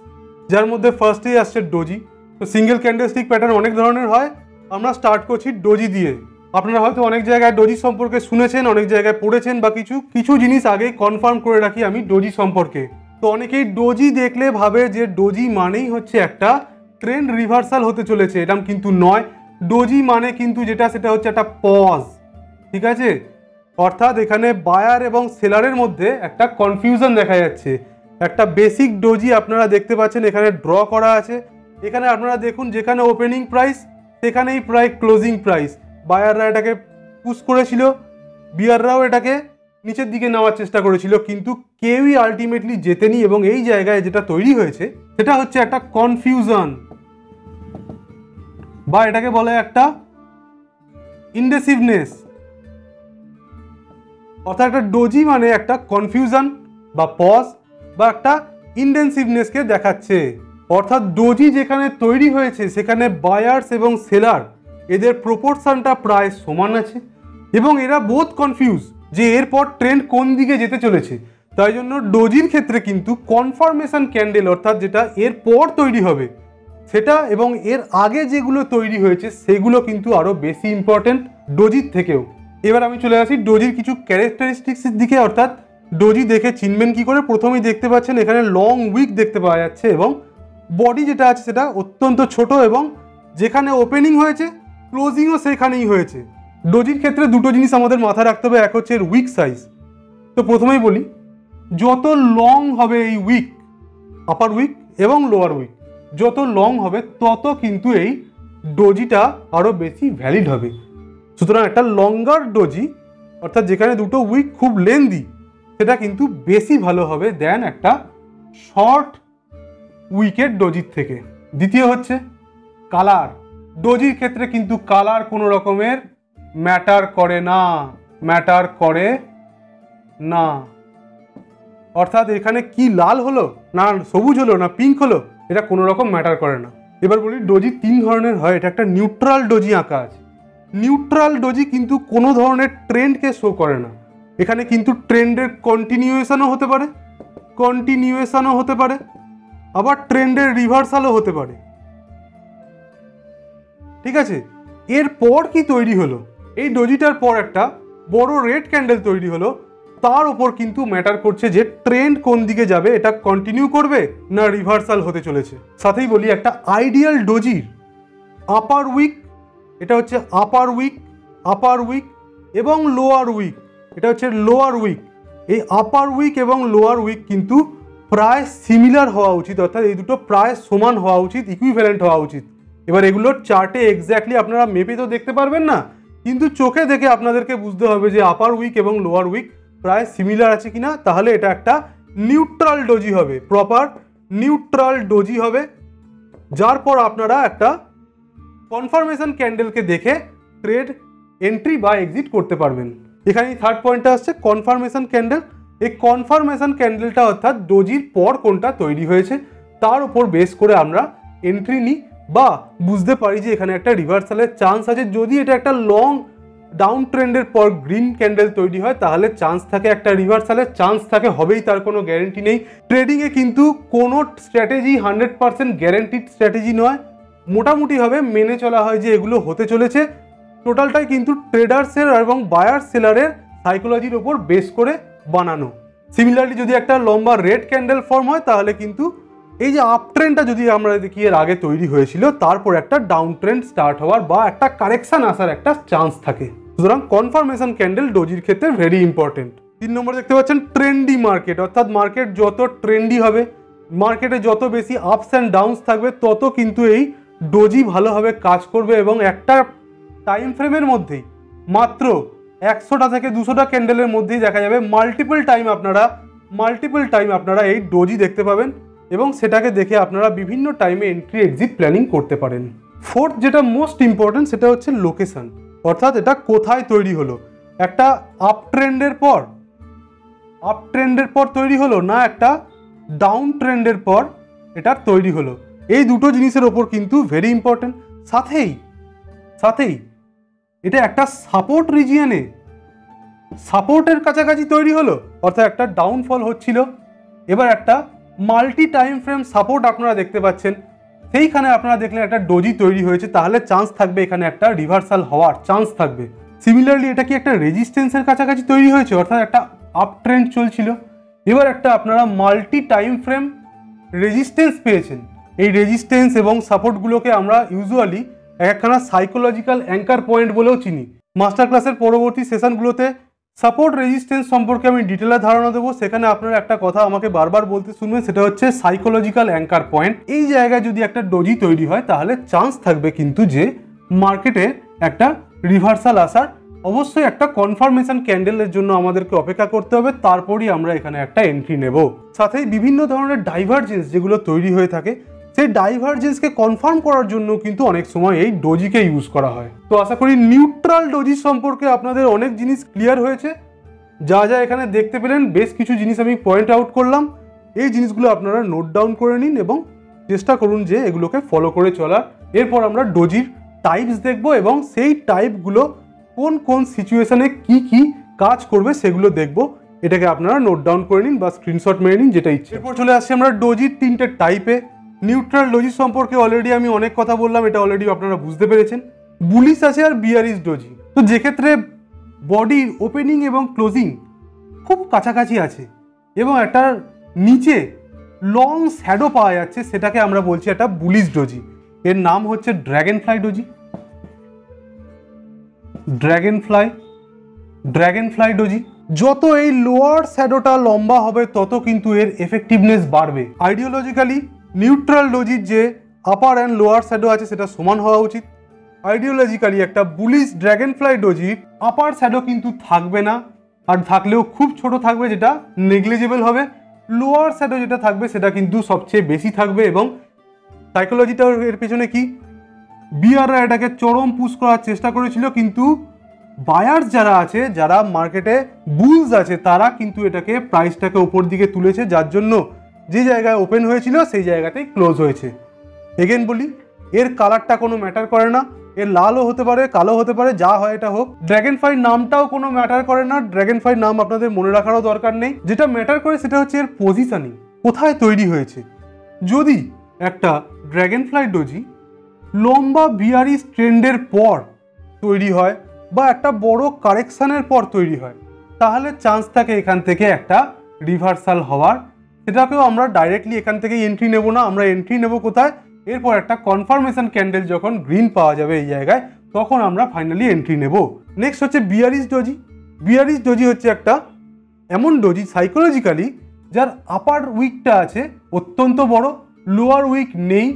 [SPEAKER 1] যার মধ্যে ফার্স্টেই আসছে ডোজি তো সিঙ্গেল ক্যান্ডেলস্টিক প্যাটার্ন অনেক ধরনের হয়। আমরা স্টার্ট করছি ডোজি দিয়ে। আপনারা হয়তো অনেক জায়গায় ডোজি সম্পর্কে শুনেছেন, অনেক জায়গায় পড়েছেন বা কিছু। কিছু জিনিস আগে কনফার্ম করে রাখি আমি ডোজি সম্পর্কে। তো অনেকেই ডোজি দেখলে ভাবে যে ডোজি মানেই হচ্ছে একটা ট্রেন্ড রিভার্সাল হতে চলেছে। এরকম কিন্তু নয়। ডোজি মানে কিন্তু যেটা, সেটা হচ্ছে একটা পজ ঠিক আছে? অর্থাৎ এখানে বায়ার এবং সেলারের মধ্যে একটা কনফিউশন দেখা যাচ্ছে। একটা বেসিক ডোজি আপনারা দেখতে পাচ্ছেন, এখানে ড্র করা আছে। এখানে আপনারা দেখুন যেখানে ওপেনিং প্রাইস সেখানেই প্রায় ক্লোজিং প্রাইস বায়াররা এটাকে পুশ করেছিল বিয়াররাও এটাকে নিচের দিকে নেওয়ার চেষ্টা করেছিল, কিন্তু কেউই আলটিমেটলি জেতেনি এবং এই জায়গায় যেটা তৈরি হয়েছে, সেটা হচ্ছে একটা কনফিউশন বা এটাকে বলে একটা ইন্ডেসিভনেস অর্থাৎ একটা ডোজি মানে একটা কনফিউশন বা পজ বা একটা ইন্ডেন্সিভনেসকে দেখাচ্ছে। অর্থাৎ ডোজি যেখানে তৈরি হয়েছে, সেখানে বায়ার্স এবং সেলার এদের প্রপোর্শনটা প্রায় সমান আছে এবং এরা বোধ কনফিউজ যে এরপর ট্রেন্ড কোন দিকে যেতে চলেছে। তাই জন্য ডোজির ক্ষেত্রে কিন্তু কনফার্মেশন ক্যান্ডেল অর্থাৎ যেটা এর পর তৈরি হবে, সেটা এবং এর আগে যেগুলো তৈরি হয়েছে, সেগুলো কিন্তু আরও বেশি ইম্পর্টেন্ট ডোজির থেকেও। এবার আমি চলে আসি ডোজির কিছু ক্যারেক্টারিস্টিক্সের দিকে, অর্থাৎ ডোজি দেখে চিনবেন কি করে? প্রথমেই দেখতে পাচ্ছেন এখানে লং উইক দেখতে পাওয়া যাচ্ছে এবং বডি যেটা আছে সেটা অত্যন্ত ছোট এবং যেখানে ওপেনিং হয়েছে ক্লোজিংও সেখানেই হয়েছে। ডোজির ক্ষেত্রে দুটো জিনিস আমাদের মাথায় রাখতে হবে, এক হচ্ছে উইক সাইজ তো প্রথমেই বলি, যত লং হবে এই উইক আপার উইক এবং লোয়ার উইক যত লং হবে তত কিন্তু এই ডোজিটা আরও বেশি ভ্যালিড হবে। সুতরাং একটা লঙ্গার ডোজি অর্থাৎ যেখানে দুটো উইক খুব লেন্দি সেটা কিন্তু বেশি ভালো হবে দেন একটা শর্ট উইকেট ডোজির থেকে। দ্বিতীয় হচ্ছে কালার। ডোজির ক্ষেত্রে কিন্তু কালার কোনো রকমের ম্যাটার করে না, ম্যাটার করে না। অর্থাৎ এখানে কি লাল হলো, না সবুজ হলো, না পিঙ্ক হলো, এটা কোনো রকম ম্যাটার করে না। এবার বলি, ডোজি তিন ধরনের হয়, এটা একটা নিউট্রাল ডোজি আঁকা আছে। নিউট্রাল ডোজি কিন্তু কোনো ধরনের ট্রেন্ডকে শো করে না। এখানে কিন্তু ট্রেন্ডের কন্টিনিউয়েশনও হতে পারে কন্টিনিউয়েশনও হতে পারে। আবার ট্রেন্ডের রিভার্সালও হতে পারে। ঠিক আছে? এরপর কি তৈরি হলো? এই ডোজিটার পর একটা বড় রেড ক্যান্ডেল তৈরি হলো। তার ওপর কিন্তু ম্যাটার করছে যে ট্রেন্ড কোন দিকে যাবে, এটা কন্টিনিউ করবে না রিভার্সাল হতে চলেছে। সাথেই বলি একটা আইডিয়াল ডোজির আপার উইক এটা হচ্ছে আপার উইক আপার উইক এবং লোয়ার উইক এটা হচ্ছে লোয়ার উইক এই আপার উইক এবং লোয়ার উইক কিন্তু প্রায় সিমিলার হওয়া উচিত, অর্থাৎ এই দুটো প্রায় সমান হওয়া উচিত ইকুইভ্যালেন্ট হওয়া উচিত। এবার এগুলোর চার্টে এক্স্যাক্টলি আপনারা মেপে তো দেখতে পারবেন না, কিন্তু চোখে দেখে আপনাদেরকে বুঝতে হবে যে আপার উইক এবং লোয়ার উইক প্রায় সিমিলার আছে কিনা, তাহলে এটা একটা নিউট্রাল ডোজি হবে প্রপার নিউট্রাল ডোজি হবে, যার পর আপনারা একটা কনফার্মেশন ক্যান্ডেলকে দেখে ট্রেড এন্ট্রি বা এক্সিট করতে পারবেন। এখানে থার্ড পয়েন্টটা আসছে কনফার্মেশন ক্যান্ডেল এই কনফার্মেশন ক্যান্ডেলটা অর্থাৎ ডোজির পর কোনটা তৈরি হয়েছে, তার উপর বেস করে আমরা এন্ট্রি নিই বা বুঝতে পারি যে এখানে একটা রিভার্সালের চান্স আছে। যদি এটা একটা লং ডাউন ট্রেন্ডের পর গ্রিন ক্যান্ডেল তৈরি হয়, তাহলে চান্স থাকে একটা রিভার্সালের চান্স থাকে, হবেই, তার কোনো গ্যারেন্টি নেই। ট্রেডিংয়ে কিন্তু কোনো strategy hundred percent guaranteed strategy নয়। মোটামুটিভাবে মেনে চলা হয় যে এগুলো হতে চলেছে। টোটালটাই কিন্তু ট্রেডার্সের এবং বায়ার সেলারের সাইকোলজির ওপর বেস করে বানানো। সিমিলারলি যদি একটা লম্বা রেড ক্যান্ডেল ফর্ম হয়, তাহলে কিন্তু এই যে আপ ট্রেন্ডটা যদি আমরা দেখি, এর আগে তৈরি হয়েছিল, তারপর একটা ডাউন ট্রেন্ড স্টার্ট হওয়ার বা একটা কারেকশন আসার একটা চান্স থাকে। সুতরাং কনফার্মেশন ক্যান্ডেল ডোজির ক্ষেত্রে ভেরি ইম্পর্টেন্ট তিন নম্বর দেখতে পাচ্ছেন ট্রেন্ডি মার্কেট অর্থাৎ মার্কেট যত ট্রেন্ডি হবে মার্কেটে যত বেশি আপস অ্যান্ড ডাউনস থাকবে, তত কিন্তু এই ডোজি ভালোভাবে কাজ করবে এবং একটা টাইম ফ্রেমের মধ্যেই, মাত্র একশোটা থেকে দুশোটা ক্যান্ডেলের মধ্যেই দেখা যাবে। মাল্টিপল টাইম আপনারা মাল্টিপল টাইম আপনারা এই ডোজই দেখতে পাবেন এবং সেটাকে দেখে আপনারা বিভিন্ন টাইমে এন্ট্রি এক্সিট প্ল্যানিং করতে পারেন। ফোর্থ যেটা মোস্ট ইম্পর্টেন্ট সেটা হচ্ছে লোকেশন অর্থাৎ এটা কোথায় তৈরি হলো? একটা আপ ট্রেন্ডের পর আপ ট্রেন্ডের পর তৈরি হলো না একটা ডাউন ট্রেন্ডের পর এটা তৈরি হলো? এই দুটো জিনিসের ওপর কিন্তু ভেরি ইম্পর্ট্যান্ট সাথেই সাথেই এটা একটা সাপোর্ট রিজিয়নে সাপোর্টের কাছাকাছি তৈরি হলো, অর্থাৎ একটা ডাউনফল হচ্ছিল। এবার একটা মাল্টি টাইম ফ্রেম সাপোর্ট আপনারা দেখতে পাচ্ছেন। সেইখানে আপনারা দেখলেন একটা ডোজি তৈরি হয়েছে, তাহলে চান্স থাকবে এখানে একটা রিভার্সাল হওয়ার চান্স থাকবে। সিমিলারলি এটা কি একটা রেজিস্ট্যান্সের কাছাকাছি তৈরি হয়েছে, অর্থাৎ একটা আপ ট্রেন্ড চলছিল। এবার একটা আপনারা মাল্টি টাইম ফ্রেম রেজিস্ট্যান্স পেয়েছেন। এই রেজিস্ট্যান্স এবং সাপোর্টগুলোকে আমরা ইউজুয়ালি একখানা সাইকোলজিক্যাল অ্যাঙ্কার পয়েন্ট বলেও চিনি। মাস্টার ক্লাসের পরবর্তী সেশনগুলোতে সাপোর্ট রেজিস্ট্যান্স সম্পর্কে আমি ডিটেলে ধারণা দেবো। সেখানে আপনারা একটা কথা আমাকে বারবার বলতে শুনবেন, সেটা হচ্ছে সাইকোলজিক্যাল অ্যাঙ্কার পয়েন্ট এই জায়গায় যদি একটা ডোজি তৈরি হয়, তাহলে চান্স থাকবে কিন্তু যে মার্কেটে একটা রিভার্সাল আসার। অবশ্যই একটা কনফার্মেশন ক্যান্ডেলের জন্য আমাদেরকে অপেক্ষা করতে হবে। তারপরই আমরা এখানে একটা এন্ট্রি নেব। সাথেই বিভিন্ন ধরনের ডাইভার্জেন্স যেগুলো তৈরি হয়ে থাকে সেই ডাইভার্জেন্সকে কনফার্ম করার জন্য কিন্তু অনেক সময় এই ডোজিকে ইউজ করা হয়। তো আশা করি নিউট্রাল ডোজি সম্পর্কে আপনাদের অনেক জিনিস ক্লিয়ার হয়েছে। যা যা এখানে দেখতে পেলেন, বেশ কিছু জিনিস আমি পয়েন্ট আউট করলাম। এই জিনিসগুলো আপনারা নোট ডাউন করে নিন এবং চেষ্টা করুন যে এগুলোকে ফলো করে চলার এরপর আমরা ডোজির টাইপস দেখব এবং সেই টাইপগুলো কোন কোন সিচুয়েশানে কি কি কাজ করবে সেগুলো দেখব। এটাকে আপনারা নোট ডাউন করে নিন বা স্ক্রিনশট মেরে নিন যেটা ইচ্ছে। এরপর চলে আসছি আমরা ডোজির তিনটে টাইপে নিউট্রাল ডোজি সম্পর্কে অলরেডি আমি অনেক কথা বললাম, এটা অলরেডি আপনারা বুঝতে পেরেছেন। বুলিশ আছে আর বিয়ারিস ডোজি তো যেক্ষেত্রে বডির ওপেনিং এবং ক্লোজিং খুব কাছাকাছি আছে এবং একটা নিচে লং শ্যাডো পাওয়া যাচ্ছে, সেটাকে আমরা বলছি একটা বুলিশ ডোজি এর নাম হচ্ছে dragonfly doji dragonfly dragonfly doji যত এই লোয়ার শ্যাডোটা লম্বা হবে, তত কিন্তু এর এফেক্টিভনেস বাড়বে। আইডিওলজিক্যালি নিউট্রাল ডোজির যে আপার অ্যান্ড লোয়ার শ্যাডো আছে, সেটা সমান হওয়া উচিত। আইডিওলজিক্যালি একটা বুলিশ ড্র্যাগন ফ্লাই ডোজির আপার শ্যাডো কিন্তু থাকবে না, আর থাকলেও খুব ছোট থাকবে, যেটা নেগলিজেবল হবে। লোয়ার শ্যাডো যেটা থাকবে, সেটা কিন্তু সবচেয়ে বেশি থাকবে, এবং সাইকোলজিটা এর পেছনে কি? বিয়াররা এটাকে চরম পুশ করার চেষ্টা করেছিল, কিন্তু বায়ার্স যারা আছে, যারা মার্কেটে বুলস আছে, তারা কিন্তু এটাকে প্রাইসটাকে ওপর দিকে তুলেছে, যার জন্য যে জায়গায় ওপেন হয়েছিল সেই জায়গাতেই ক্লোজ হয়েছে। এগেন বলি, এর কালারটা কোনো ম্যাটার করে না, এর লালও হতে পারে কালো হতে পারে, যা হয় এটা হোক। ড্র্যাগন ফ্লাই নামটাও কোনো ম্যাটার করে না ড্র্যাগন ফ্লাই নাম আপনাদের মনে রাখারও দরকার নেই। যেটা ম্যাটার করে সেটা হচ্ছে এর পজিশনিং কোথায় তৈরি হয়েছে। যদি একটা ড্র্যাগন ফ্লাই ডোজি লম্বা বিয়ারিস ট্রেন্ডের পর তৈরি হয় বা একটা বড় কারেকশানের পর তৈরি হয়, তাহলে চান্স থাকে এখান থেকে একটা রিভার্সাল হওয়ার। সেটাকেও আমরা ডাইরেক্টলি এখান থেকে এন্ট্রি নেব না, আমরা এন্ট্রি নেব কোথায়? এরপর একটা কনফার্মেশন ক্যান্ডেল যখন গ্রিন পাওয়া যাবে এই জায়গায়, তখন আমরা ফাইনালি এন্ট্রি নেব। নেক্সট হচ্ছে বিয়ারিস ডোজি বিয়ারিস ডোজি হচ্ছে একটা এমন ডোজি সাইকোলজিক্যালি যার আপার উইকটা আছে অত্যন্ত বড় লোয়ার উইক নেই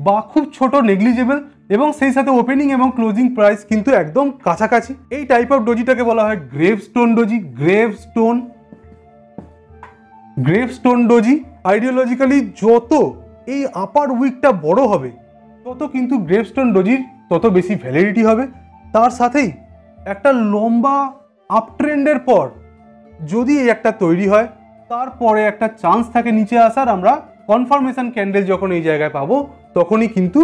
[SPEAKER 1] বা খুব ছোট নেগলিজেবল এবং সেই সাথে ওপেনিং এবং ক্লোজিং প্রাইস কিন্তু একদম কাছাকাছি। এই টাইপ অফ ডোজিটাকে বলা হয় gravestone doji gravestone gravestone doji ideologically যত এই আপার উইকটা বড় হবে, তত কিন্তু গ্রেভ স্টোন ডোজির তত বেশি ভ্যালিডিটি হবে। তার সাথেই একটা লম্বা আপ ট্রেন্ডের পর যদি এই একটা তৈরি হয়, তারপরে একটা চান্স থাকে নিচে আসার, আমরা কনফার্মেশন ক্যান্ডেল যখন এই জায়গায় পাবো, তখনই কিন্তু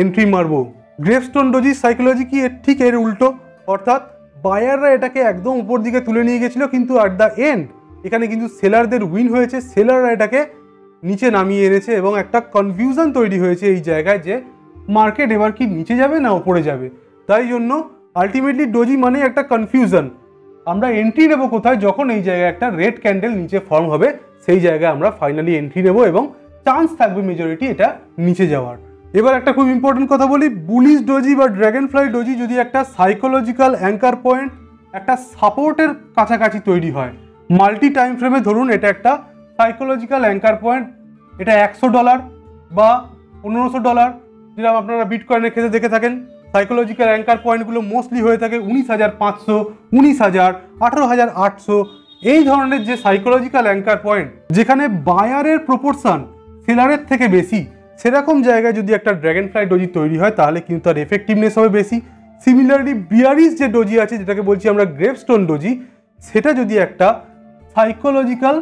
[SPEAKER 1] এন্ট্রি মারবো। গ্রেভস্টোন ডোজি সাইকোলজি কি? এর ঠিক এর উল্টো। অর্থাৎ বায়াররা এটাকে একদম উপর দিকে তুলে নিয়ে গেছিল, কিন্তু অ্যাট দ্য এন্ড এখানে কিন্তু সেলারদের উইন হয়েছে। সেলাররা এটাকে নিচে নামিয়ে এনেছে এবং একটা কনফিউশন তৈরি হয়েছে এই জায়গায় যে মার্কেট এবার কি নিচে যাবে না ওপরে যাবে। তাই জন্য আলটিমেটলি ডোজি মানে একটা কনফিউশন আমরা এন্ট্রি নেব কোথায়? যখন এই জায়গায় একটা রেড ক্যান্ডেল নিচে ফর্ম হবে, সেই জায়গায় আমরা ফাইনালি এন্ট্রি নেব এবং চান্স থাকবে মেজরিটি এটা নিচে যাওয়ার। এবার একটা খুব ইম্পর্টেন্ট কথা বলি বুলিশ ডোজি বা ড্র্যাগন ফ্লাই ডোজি যদি একটা সাইকোলজিক্যাল অ্যাঙ্কার পয়েন্ট একটা সাপোর্টের কাছাকাছি তৈরি হয় মাল্টি টাইম ফ্রেমে ধরুন এটা একটা সাইকোলজিক্যাল অ্যাঙ্কার পয়েন্ট এটা একশো ডলার বা পনেরোশো ডলার যেরকম আপনারা বিটকয়েনের ক্ষেত্রে দেখে থাকেন সাইকোলজিক্যাল অ্যাঙ্কার পয়েন্টগুলো মোস্টলি হয়ে থাকে উনিশ হাজার পাঁচশো, উনিশ হাজার, আঠারো হাজার আটশো। এই ধরনের যে সাইকোলজিক্যাল অ্যাঙ্কার পয়েন্ট যেখানে বায়ারের প্রপোর্শন সেলারের থেকে বেশি, সেরকম জায়গায় যদি একটা ড্র্যাগন ফ্লাই ডোজি তৈরি হয়, তাহলে কিন্তু তার এফেক্টিভনেস হবে বেশি। সিমিলারলি বিয়ারিস যে ডোজি আছে, যেটাকে বলছি আমরা গ্রেভস্টোন ডোজি সেটা যদি একটা সাইকোলজিক্যাল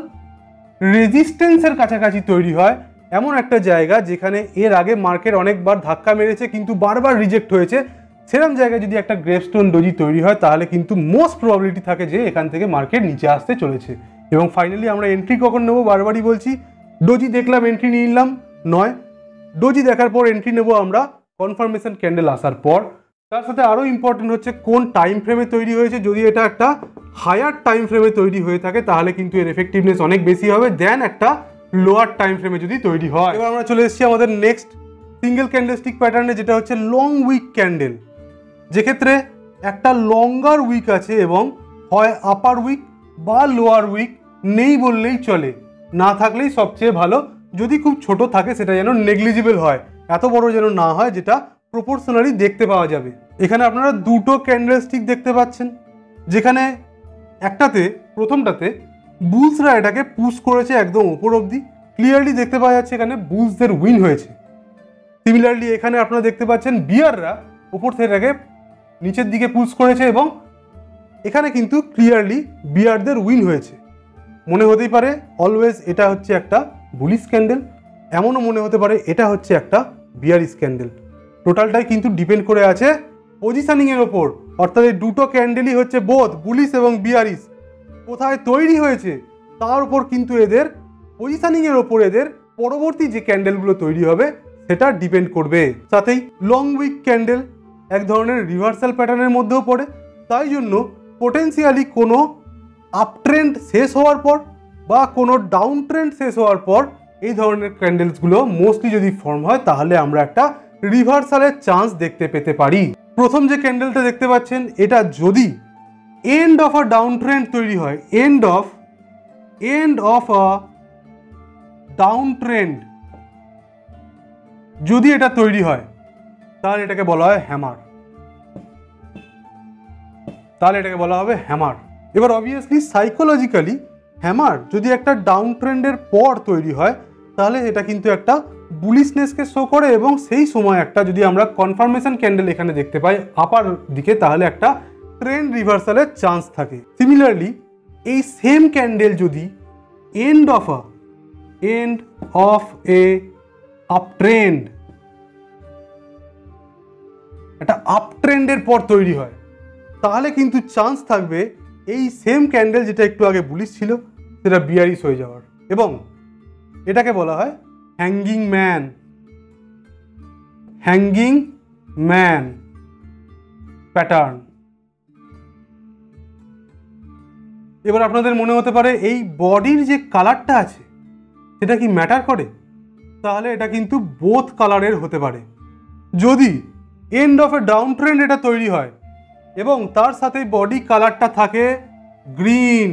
[SPEAKER 1] রেজিস্ট্যান্সের কাছাকাছি তৈরি হয় এমন একটা জায়গা যেখানে এর আগে মার্কেট অনেকবার ধাক্কা মেরেছে, কিন্তু বারবার রিজেক্ট হয়েছে। সেরকম জায়গায় যদি একটা গ্রেভস্টোন ডোজি তৈরি হয়, তাহলে কিন্তু মোস্ট প্রবাবিলিটি থাকে যে এখান থেকে মার্কেট নিচে আসতে চলেছে। এবং ফাইনালি আমরা এন্ট্রি কখন নেব বারবারই বলছি ডোজি দেখলাম এন্ট্রি নিয়ে নিলাম, নয়। ডোজি দেখার পর এন্ট্রি নেব আমরা কনফার্মেশন ক্যান্ডেল আসার পর। তার সাথে আরও ইম্পর্টেন্ট হচ্ছে কোন টাইম ফ্রেমে তৈরি হয়েছে। যদি এটা একটা হায়ার টাইম ফ্রেমে তৈরি হয়ে থাকে, তাহলে কিন্তু এর এফেক্টিভনেস অনেক বেশি হবে দেন একটা লোয়ার টাইম ফ্রেমে যদি তৈরি হয়। এবার আমরা চলে এসেছি আমাদের নেক্সট সিঙ্গেল ক্যান্ডেলস্টিক প্যাটার্নে যেটা হচ্ছে লং উইক ক্যান্ডেল যেক্ষেত্রে একটা লঙ্গার উইক আছে এবং হয় আপার উইক বা লোয়ার উইক নেই বললেই চলে। না থাকলেই সবচেয়ে ভালো। যদি খুব ছোট থাকে, সেটা যেন নেগলিজিবল হয়। এত বড় যেন না হয়, যেটা প্রপোর্শনালি দেখতে পাওয়া যাবে। এখানে আপনারা দুটো ক্যান্ডেল স্টিক দেখতে পাচ্ছেন, যেখানে একটাতে, প্রথমটাতে বুলসরা এটাকে পুশ করেছে একদম ওপর অবধি। ক্লিয়ারলি দেখতে পাওয়া যাচ্ছে এখানে বুলসদের উইন হয়েছে। সিমিলারলি এখানে আপনারা দেখতে পাচ্ছেন বিয়াররা ওপর থেকে এটাকে নিচের দিকে পুশ করেছে এবং এখানে কিন্তু ক্লিয়ারলি বিয়ারদের উইন হয়েছে। মনে হতেই পারে অলওয়েজ এটা হচ্ছে একটা বুলিশ ক্যান্ডেল এমনও মনে হতে পারে এটা হচ্ছে একটা বিয়ারিস ক্যান্ডেল টোটালটাই কিন্তু ডিপেন্ড করে আছে পজিশানিংয়ের ওপর। অর্থাৎ এই দুটো ক্যান্ডেলই হচ্ছে বোধ বুলিশ এবং বিয়ারিস কোথায় তৈরি হয়েছে, তার উপর কিন্তু এদের পজিশানিংয়ের ওপর এদের পরবর্তী যে ক্যান্ডেলগুলো তৈরি হবে, সেটা ডিপেন্ড করবে। সাথেই লং উইক ক্যান্ডেল এক ধরনের রিভার্সাল প্যাটার্নের মধ্যেও পড়ে। তাই জন্য পোটেন্সিয়ালি কোনো আপ ট্রেন্ড শেষ হওয়ার পর বা কোনো ডাউন ট্রেন্ড শেষ হওয়ার পর এই ধরনের ক্যান্ডেলসগুলো মোস্টলি যদি ফর্ম হয়, তাহলে আমরা একটা রিভার্সালের চান্স দেখতে পেতে পারি। প্রথম যে ক্যান্ডেলটা দেখতে পাচ্ছেন, এটা যদি end of a down trend তৈরি হয় end of end of a down trend যদি এটা তৈরি হয়, তাহলে এটাকে বলা হয় হ্যামার তাহলে এটাকে বলা হবে হ্যামার এবার অবভিয়াসলি সাইকোলজিক্যালি হ্যামার যদি একটা ডাউন ট্রেন্ডের পর তৈরি হয়, তাহলে এটা কিন্তু একটা বুলিশনেসকে শো করে এবং সেই সময় একটা যদি আমরা কনফার্মেশন ক্যান্ডেল এখানে দেখতে পাই আপার দিকে, তাহলে একটা ট্রেন্ড রিভার্সালের চান্স থাকে। সিমিলারলি এই সেম ক্যান্ডেল যদি end of a end of a up trend একটা আপ ট্রেন্ডের পর তৈরি হয়, তাহলে কিন্তু চান্স থাকবে এই সেম ক্যান্ডেল যেটা একটু আগে বুলিশ ছিল, সেটা বিয়ারিস হয়ে যাওয়ার। এবং এটাকে বলা হয় hanging man hanging man pattern এবার আপনাদের মনে হতে পারে, এই বডির যে কালারটা আছে, সেটা কি ম্যাটার করে? তাহলে এটা কিন্তু বোথ কালারের হতে পারে। যদি end of a down trend এটা তৈরি হয়, এবং তার সাথে বডি কালারটা থাকে গ্রিন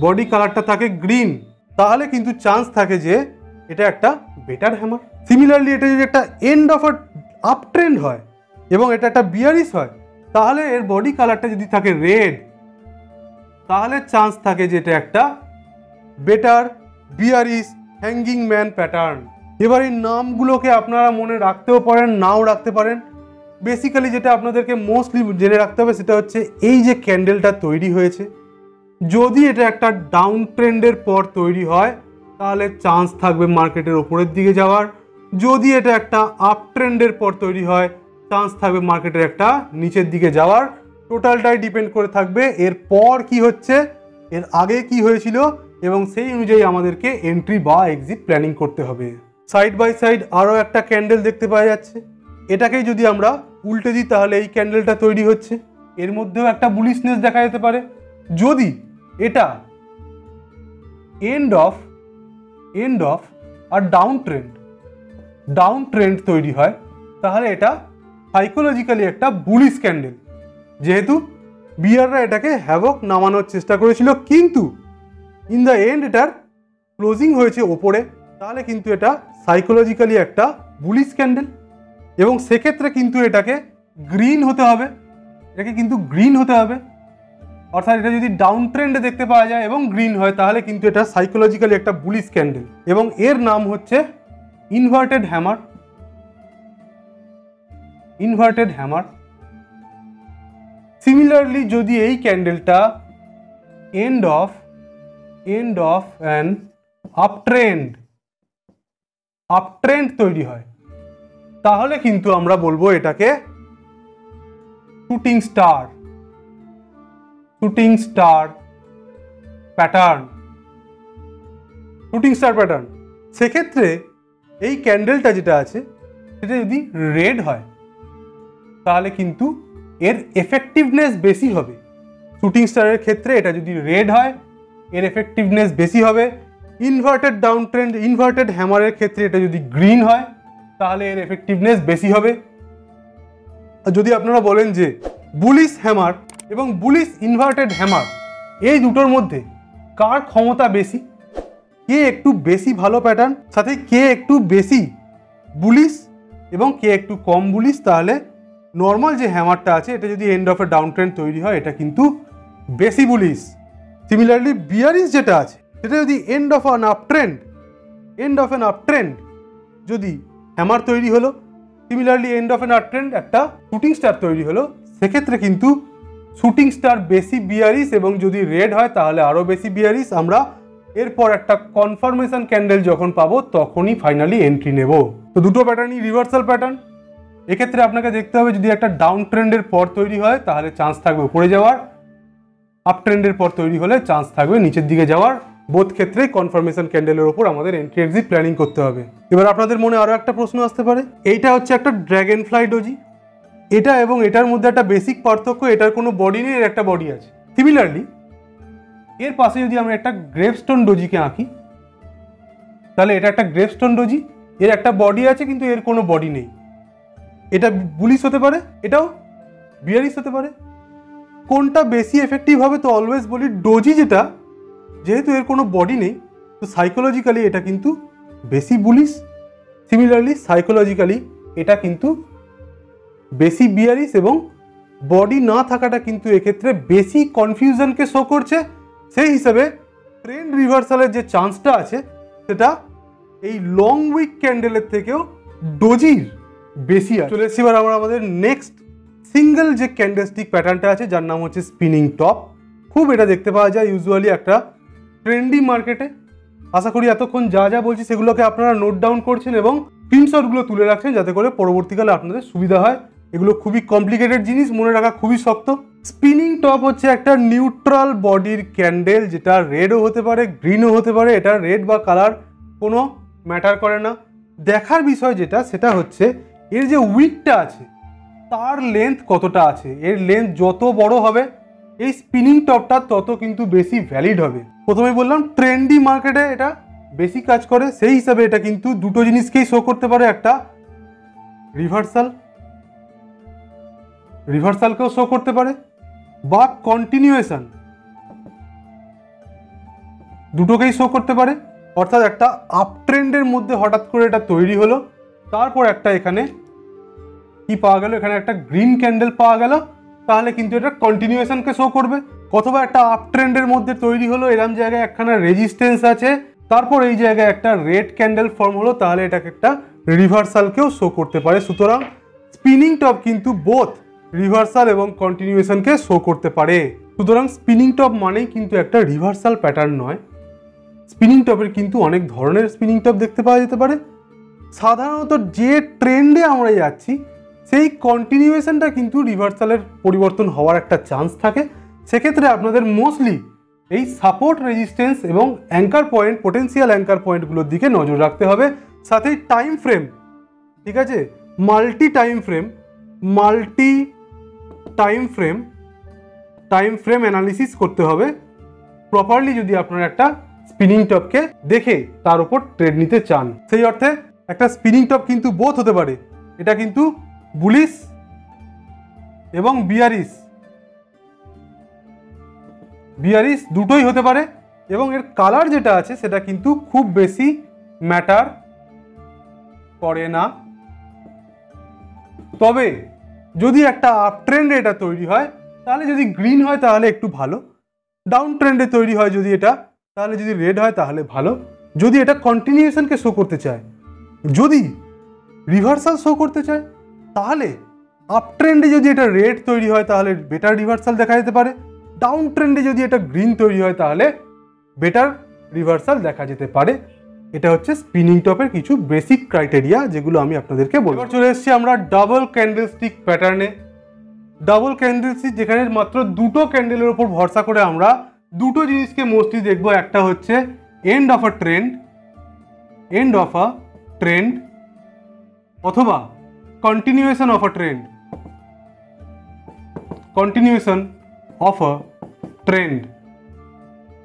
[SPEAKER 1] বডি কালারটা থাকে গ্রিন তাহলে কিন্তু চান্স থাকে যে এটা একটা বেটার হ্যামার সিমিলারলি এটা যদি একটা end of a up trend হয় এবং এটা একটা বিয়ারিস হয়, তাহলে এর বডি কালারটা যদি থাকে রেড তাহলে চান্স থাকে যে এটা একটা better bearish hanging man pattern এবার এই নামগুলোকে আপনারা মনে রাখতেও পারেন, নাও রাখতে পারেন। বেসিক্যালি যেটা আপনাদেরকে মোস্টলি জেনে রাখতে হবে, সেটা হচ্ছে এই যে ক্যান্ডেলটা তৈরি হয়েছে। যদি এটা একটা ডাউন ট্রেন্ডের পর তৈরি হয় তাহলে চান্স থাকবে মার্কেটের ওপরের দিকে যাওয়ার। যদি এটা একটা আপ ট্রেন্ডের পর তৈরি হয় চান্স থাকবে মার্কেটের একটা নিচের দিকে যাওয়ার। টোটালটাই ডিপেন্ড করে থাকবে। এর পর কি হচ্ছে? এর আগে কি হয়েছিল? এবং সেই অনুযায়ী আমাদেরকে এন্ট্রি বা এক্সিট প্ল্যানিং করতে হবে। সাইড বাই সাইড আরও একটা ক্যান্ডেল দেখতে পাওয়া যাচ্ছে। এটাকেই যদি আমরা উল্টে দিই, তাহলে এই ক্যান্ডেলটা তৈরি হচ্ছে। এর মধ্যেও একটা বুলিশনেস দেখা যেতে পারে। যদি এটা এন্ড অফ এন্ড অফ আর ডাউন ট্রেন্ড ডাউন ট্রেন্ড তৈরি হয়, তাহলে এটা সাইকোলজিক্যালি একটা বুলিশ ক্যান্ডেল যেহেতু বিয়াররা এটাকে হ্যাভক নামানোর চেষ্টা করেছিল, কিন্তু ইন দ্য এন্ড এটার ক্লোজিং হয়েছে ওপরে, তাহলে কিন্তু এটা সাইকোলজিক্যালি একটা বুলিশ ক্যান্ডেল এবং সেক্ষেত্রে কিন্তু এটাকে গ্রিন হতে হবে। এটাকে কিন্তু গ্রিন হতে হবে। অর্থাৎ এটা যদি ডাউন ট্রেন্ডে দেখতে পাওয়া যায় এবং গ্রিন হয়, তাহলে কিন্তু এটা সাইকোলজিক্যালি একটা বুলিশ ক্যান্ডেল এবং এর নাম হচ্ছে inverted hammer inverted hammer similarly যদি এই ক্যান্ডেলটা end of end of an up trend up trend তৈরি হয়, তাহলে কিন্তু আমরা বলব এটাকে shooting star shooting star pattern shooting star pattern সেক্ষেত্রে এই ক্যান্ডেলটা যেটা আছে, সেটা যদি রেড হয়, তাহলে কিন্তু এর এফেক্টিভনেস বেশি হবে। শুটিং স্টারের ক্ষেত্রে এটা যদি রেড হয়, এর এফেক্টিভনেস বেশি হবে। ইনভার্টেড ডাউন ট্রেন্ড ইনভার্টেড হ্যামারের ক্ষেত্রে এটা যদি গ্রিন হয়, তাহলে এর এফেক্টিভনেস বেশি হবে। যদি আপনারা বলেন যে বুলিশ হ্যামার এবং বুলিশ ইনভার্টেড হ্যামার এই দুটোর মধ্যে কার ক্ষমতা বেশি? কে একটু বেশি ভালো প্যাটার্ন সাথে কে একটু বেশি বুলিশ এবং কে একটু কম বুলিশ তাহলে নর্মাল যে হ্যামারটা আছে, এটা যদি end of a down trend তৈরি হয়, এটা কিন্তু বেশি বুলিশ সিমিলারলি বিয়ারিস যেটা আছে, সেটা যদি end of an up trend end of an up trend যদি হ্যামার তৈরি হলো similarly end of an up trend একটা শুটিং স্টার তৈরি হলো, সেক্ষেত্রে কিন্তু শুটিং স্টার বেশি বিয়ারিস এবং যদি রেড হয় তাহলে আরও বেশি বিয়ারিস আমরা এরপর একটা কনফার্মেশন ক্যান্ডেল যখন পাবো, তখনই ফাইনালি এন্ট্রি নেব। তো দুটো প্যাটার্নই রিভার্সাল প্যাটার্ন এক্ষেত্রে আপনাকে দেখতে হবে, যদি একটা ডাউন ট্রেন্ডের পর তৈরি হয়, তাহলে চান্স থাকবে উপরে যাওয়ার। আপ ট্রেন্ডের পর তৈরি হলে চান্স থাকবে নিচের দিকে যাওয়ার। বোধ ক্ষেত্রে কনফার্মেশন ক্যান্ডেলের ওপর আমাদের এন্ট্রি এক্সিট প্ল্যানিং করতে হবে। এবার আপনাদের মনে আরও একটা প্রশ্ন আসতে পারে। এইটা হচ্ছে একটা ড্র্যাগন ফ্লাই ডোজি এটা এবং এটার মধ্যে একটা বেসিক পার্থক্য, এটার কোনো বডি নেই, এর একটা বডি আছে। সিমিলারলি এর পাশে যদি আমরা একটা গ্রেভস্টোন ডোজিকে আঁকি, তাহলে এটা একটা গ্রেভস্টোন ডোজি এর একটা বডি আছে, কিন্তু এর কোনো বডি নেই। এটা বুলিশ হতে পারে, এটাও বিয়ারিস হতে পারে। কোনটা বেশি এফেক্টিভ হবে, তো অলওয়েজ বলি ডোজি যেটা, যেহেতু এর কোনো বডি নেই, তো সাইকোলজিক্যালি এটা কিন্তু বেশি বুলিশ সিমিলারলি সাইকোলজিক্যালি এটা কিন্তু বেশি বিয়ারিস এবং বডি না থাকাটা কিন্তু এক্ষেত্রে বেশি কনফিউশনকে শো করছে। সেই হিসাবে ট্রেন্ড রিভার্সালের যে চান্সটা আছে, সেটা এই লং উইক ক্যান্ডেলের থেকেও ডোজির বেশি আছে। চলে এসেছি এবার আমরা আমাদের নেক্সট সিঙ্গেল যে ক্যান্ডেলস্টিক প্যাটার্নটা আছে, যার নাম হচ্ছে স্পিনিং টপ খুব এটা দেখতে পাওয়া যায় ইউজুয়ালি একটা ট্রেন্ডি মার্কেটে আশা করি এতক্ষণ যা যা বলছি সেগুলোকে আপনারা নোট ডাউন করছেন এবং স্ক্রিনশটগুলো তুলে রাখছেন যাতে করে পরবর্তীকালে আপনাদের সুবিধা হয়। এগুলো খুবই কমপ্লিকেটেড জিনিস, মনে রাখা খুবই শক্ত। স্পিনিং টপ হচ্ছে একটা নিউট্রাল বডির ক্যান্ডেল যেটা রেডও হতে পারে গ্রিনও হতে পারে, এটা রেড বা কালার কোনো ম্যাটার করে না। দেখার বিষয় যেটা, সেটা হচ্ছে এর যে উইকটা আছে, তার লেন্থ কতটা আছে, এর লেন্থ যত বড় হবে, এই স্পিনিং টপটা তত কিন্তু বেশি ভ্যালিড হবে। প্রথমে বললাম ট্রেন্ডি মার্কেটে এটা বেশি কাজ করে, সেই হিসাবে এটা কিন্তু দুটো জিনিসকেই শো করতে পারে, একটা রিভার্সাল রিভার্সালকেও শো করতে পারে বা কন্টিনিউয়েশন দুটোকেই শো করতে পারে। অর্থাৎ একটা আপ ট্রেন্ডের মধ্যে হঠাৎ করে এটা তৈরি হলো। তারপর একটা এখানে কি পাওয়া গেল? এখানে একটা গ্রিন ক্যান্ডেল পাওয়া গেল। তাহলে কিন্তু এটা কন্টিনিউয়েশনকে শো করবে। অথবা একটা আপ ট্রেন্ডের মধ্যে তৈরি হলো। এরম জায়গায় একখানা রেজিস্ট্যান্স আছে। তারপর এই জায়গায় একটা রেড ক্যান্ডেল ফর্ম হলো। তাহলে এটাকে একটা রিভার্সালকেও শো করতে পারে। সুতরাং স্পিনিং টপ কিন্তু বোথ রিভার্সাল এবং কন্টিনিউয়েশনকে শো করতে পারে। সুতরাং স্পিনিং টপ মানেই কিন্তু একটা রিভার্সাল প্যাটার্ন নয়। স্পিনিং টপের কিন্তু অনেক ধরনের স্পিনিং টপ দেখতে পাওয়া যেতে পারে। সাধারণত যে ট্রেন্ডে আমরা যাচ্ছি, সেই কন্টিনিউয়েশনটা কিন্তু রিভার্সালের পরিবর্তন হওয়ার একটা চান্স থাকে। সেক্ষেত্রে আপনাদের মোস্টলি এই সাপোর্ট রেজিস্ট্যান্স এবং অ্যাঙ্কার পয়েন্ট পোটেন্সিয়াল অ্যাঙ্কার পয়েন্টগুলোর দিকে নজর রাখতে হবে। সাথে টাইম ফ্রেম ঠিক আছে? Multi time frame multi time frame time frame analysis করতে হবে প্রপারলি যদি আপনারা একটা স্পিনিং টপকে দেখে তার উপর ট্রেড নিতে চান। সেই অর্থে একটা স্পিনিং টপ কিন্তু বোথ হতে পারে। এটা কিন্তু বুলিশ এবং বিয়ারিস বিয়ারিস দুটোই হতে পারে এবং এর কালার যেটা আছে সেটা কিন্তু খুব বেশি ম্যাটার করে না। তবে যদি একটা আপ ট্রেন্ডে এটা তৈরি হয়, তাহলে যদি গ্রিন হয় তাহলে একটু ভালো। ডাউন ট্রেন্ডে তৈরি হয় যদি এটা, তাহলে যদি রেড হয় তাহলে ভালো। যদি এটা কন্টিনিউশনকে শো করতে চায়, যদি রিভার্সাল শো করতে চায়, তাহলে আপ ট্রেন্ডে যদি এটা রেড তৈরি হয় তাহলে বেটার রিভার্সাল দেখা যেতে পারে। ডাউন ট্রেন্ডে যদি এটা গ্রিন তৈরি হয় তাহলে বেটার রিভার্সাল দেখা যেতে পারে। এটা হচ্ছে স্পিনিং টপের কিছু বেসিক ক্রাইটেরিয়া যেগুলো আমি আপনাদেরকে বলব। চলে এসেছি আমরা ডাবল ক্যান্ডেলস্টিক প্যাটার্নে ডাবল ক্যান্ডেল ক্যান্ডেলস্টিক যেখানে মাত্র দুটো ক্যান্ডেলের ওপর ভরসা করে আমরা দুটো জিনিসকে মোস্টলি দেখব। একটা হচ্ছে end of a trend end of a trend অথবা continuation of a trend continuation of a trend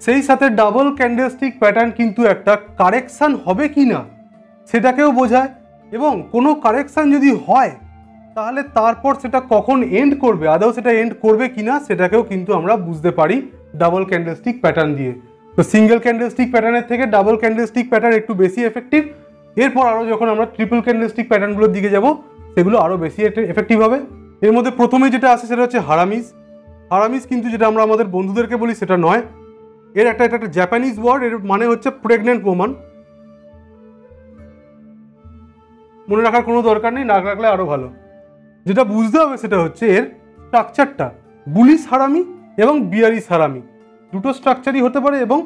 [SPEAKER 1] সেই সাথে ডাবল ক্যান্ডেলস্টিক প্যাটার্ন কিন্তু একটা কারেকশান হবে কি না, সেটাকেও বোঝায়। এবং কোনো কারেকশান যদি হয়, তাহলে তারপর সেটা কখন এন্ড করবে, আদৌ সেটা এন্ড করবে কি না, সেটাকেও কিন্তু আমরা বুঝতে পারি ডাবল ক্যান্ডেলস্টিক প্যাটার্ন দিয়ে। তো সিঙ্গেল ক্যান্ডেলস্টিক প্যাটার্নের থেকে ডাবল ক্যান্ডেলস্টিক প্যাটার্ন একটু বেশি এফেক্টিভ এরপর আরও যখন আমরা ট্রিপল ক্যান্ডেলস্টিক প্যাটার্নগুলোর দিকে যাব, সেগুলো আরও বেশি এফেক্টিভ হবে। এর মধ্যে প্রথমে যেটা আছে সেটা হচ্ছে হারামিজ। হারামিজ কিন্তু যেটা আমরা আমাদের বন্ধুদেরকে বলি, সেটা নয়। এর একটা, এটা একটা জাপানিজ ওয়ার্ড এর মানে হচ্ছে প্রেগনেন্ট ওমান মনে রাখার কোনো দরকার নেই, না রাখলে আরও ভালো। যেটা বুঝতে হবে সেটা হচ্ছে এর স্ট্রাকচারটা বুলিশ হারামি এবং বিয়ারিস হারামি দুটো স্ট্রাকচারই হতে পারে এবং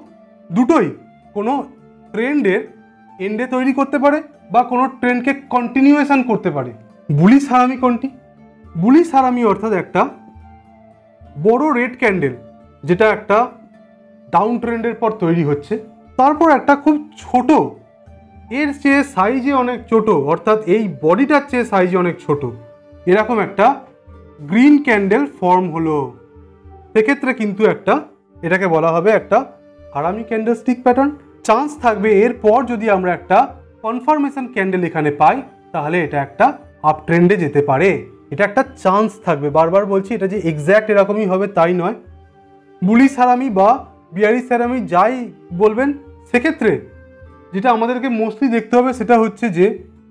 [SPEAKER 1] দুটোই কোনো ট্রেন্ডের এন্ডে তৈরি করতে পারে বা কোনো ট্রেন্ডকে কন্টিনিউয়েশন করতে পারে। বুলিশ হারামি কোনটি? বুলিশ হারামি অর্থাৎ একটা বড় রেড ক্যান্ডেল যেটা একটা ডাউন ট্রেন্ডের পর তৈরি হচ্ছে। তারপর একটা খুব ছোট, এর চেয়ে সাইজে অনেক ছোট, অর্থাৎ এই বডিটার চেয়ে সাইজে অনেক ছোট, এরকম একটা গ্রিন ক্যান্ডেল ফর্ম হলো। সেক্ষেত্রে কিন্তু একটা, এটাকে বলা হবে একটা harami candlestick pattern chance থাকবে এরপর যদি আমরা একটা কনফার্মেশন ক্যান্ডেল এখানে পাই, তাহলে এটা একটা আপ ট্রেন্ডে যেতে পারে। এটা একটা চান্স থাকবে। বারবার বলছি, এটা যে এক্স্যাক্ট এরকমই হবে তাই নয়। বুলি সারামি বা বিয়ারি আমি যাই বলবেন, সেক্ষেত্রে যেটা আমাদেরকে মোস্টলি দেখতে হবে সেটা হচ্ছে যে,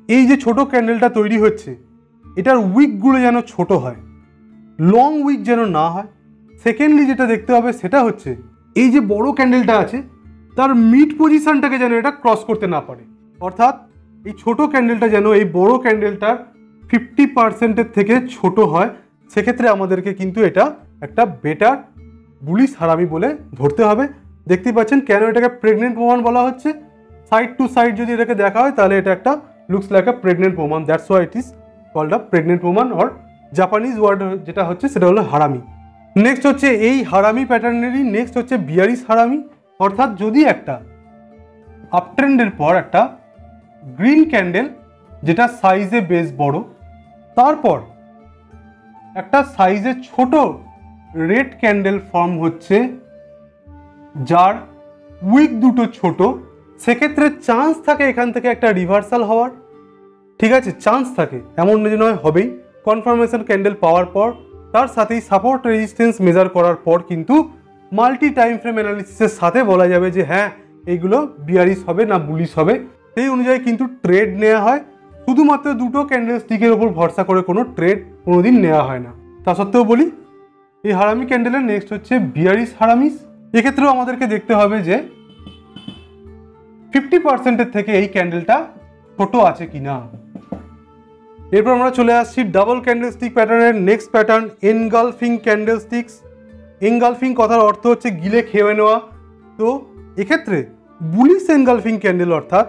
[SPEAKER 1] এই যে ছোট ক্যান্ডেলটা তৈরি হচ্ছে, এটার উইকগুলো যেন ছোট হয় লং উইক যেন না হয়। সেকেন্ডলি যেটা দেখতে হবে সেটা হচ্ছে, এই যে বড় ক্যান্ডেলটা আছে, তার মিড পজিশনটাকে যেন এটা ক্রস করতে না পারে। অর্থাৎ এই ছোট ক্যান্ডেলটা যেন এই বড় ক্যান্ডেলটার ফিফটি পার্সেন্টের থেকে ছোট হয়, সেক্ষেত্রে আমাদেরকে কিন্তু এটা একটা বেটার বুলিশ হারামি বলে ধরতে হবে। দেখতে পাচ্ছেন, কেন এটাকে প্রেগনেন্ট প্রমাণ বলা হচ্ছে? সাইড টু সাইড যদি এটাকে দেখা হয়, তাহলে এটা একটা লুকস লাইক আ প্রেগনেন্ট প্রমাণ that's why it is called a pregnant প্রমাণ অর জাপানিজ ওয়ার্ড যেটা হচ্ছে, সেটা হলো হারামি। নেক্সট হচ্ছে এই হারামি প্যাটার্নেরই নেক্সট হচ্ছে বিয়ারিস হারামি। অর্থাৎ যদি একটা আপট্রেন্ডের পর একটা গ্রিন ক্যান্ডেল যেটা সাইজে বেশ বড়, তারপর একটা সাইজে ছোট রেড ক্যান্ডেল ফর্ম হচ্ছে যার উইক দুটো ছোট, সেক্ষেত্রে চান্স থাকে এখান থেকে একটা রিভার্সাল হওয়ার। ঠিক আছে, চান্স থাকে, এমন যে নয়, হবেই। কনফার্মেশন ক্যান্ডেল পাওয়ার পর, তার সাথেই সাপোর্ট রেজিস্ট্যান্স মেজার করার পর কিন্তু মাল্টি টাইম ফ্রেম অ্যানালিসিসের সাথে বলা যাবে যে হ্যাঁ এইগুলো বিয়ারিস হবে না বুলিশ হবে। সেই অনুযায়ী কিন্তু ট্রেড নেওয়া হয়। শুধুমাত্র দুটো ক্যান্ডেল স্টিকের ওপর ভরসা করে কোনো ট্রেড কোনোদিন নেওয়া হয় না। তা সত্ত্বেও বলি এই হারামি ক্যান্ডেলের নেক্সট হচ্ছে বিয়ারিস হারামিস। এক্ষেত্রেও আমাদেরকে দেখতে হবে যে ফিফটি পার্সেন্টের থেকে এই ক্যান্ডেলটা ছোট আছে কি না এরপর আমরা চলে আসছি ডাবল ক্যান্ডেল স্টিক প্যাটার্নের next pattern engulfing candlesticks engulfing কথার অর্থ হচ্ছে গিলে খেয়ে নেওয়া। তো এক্ষেত্রে বুলিশ এনগালফিং ক্যান্ডেল অর্থাৎ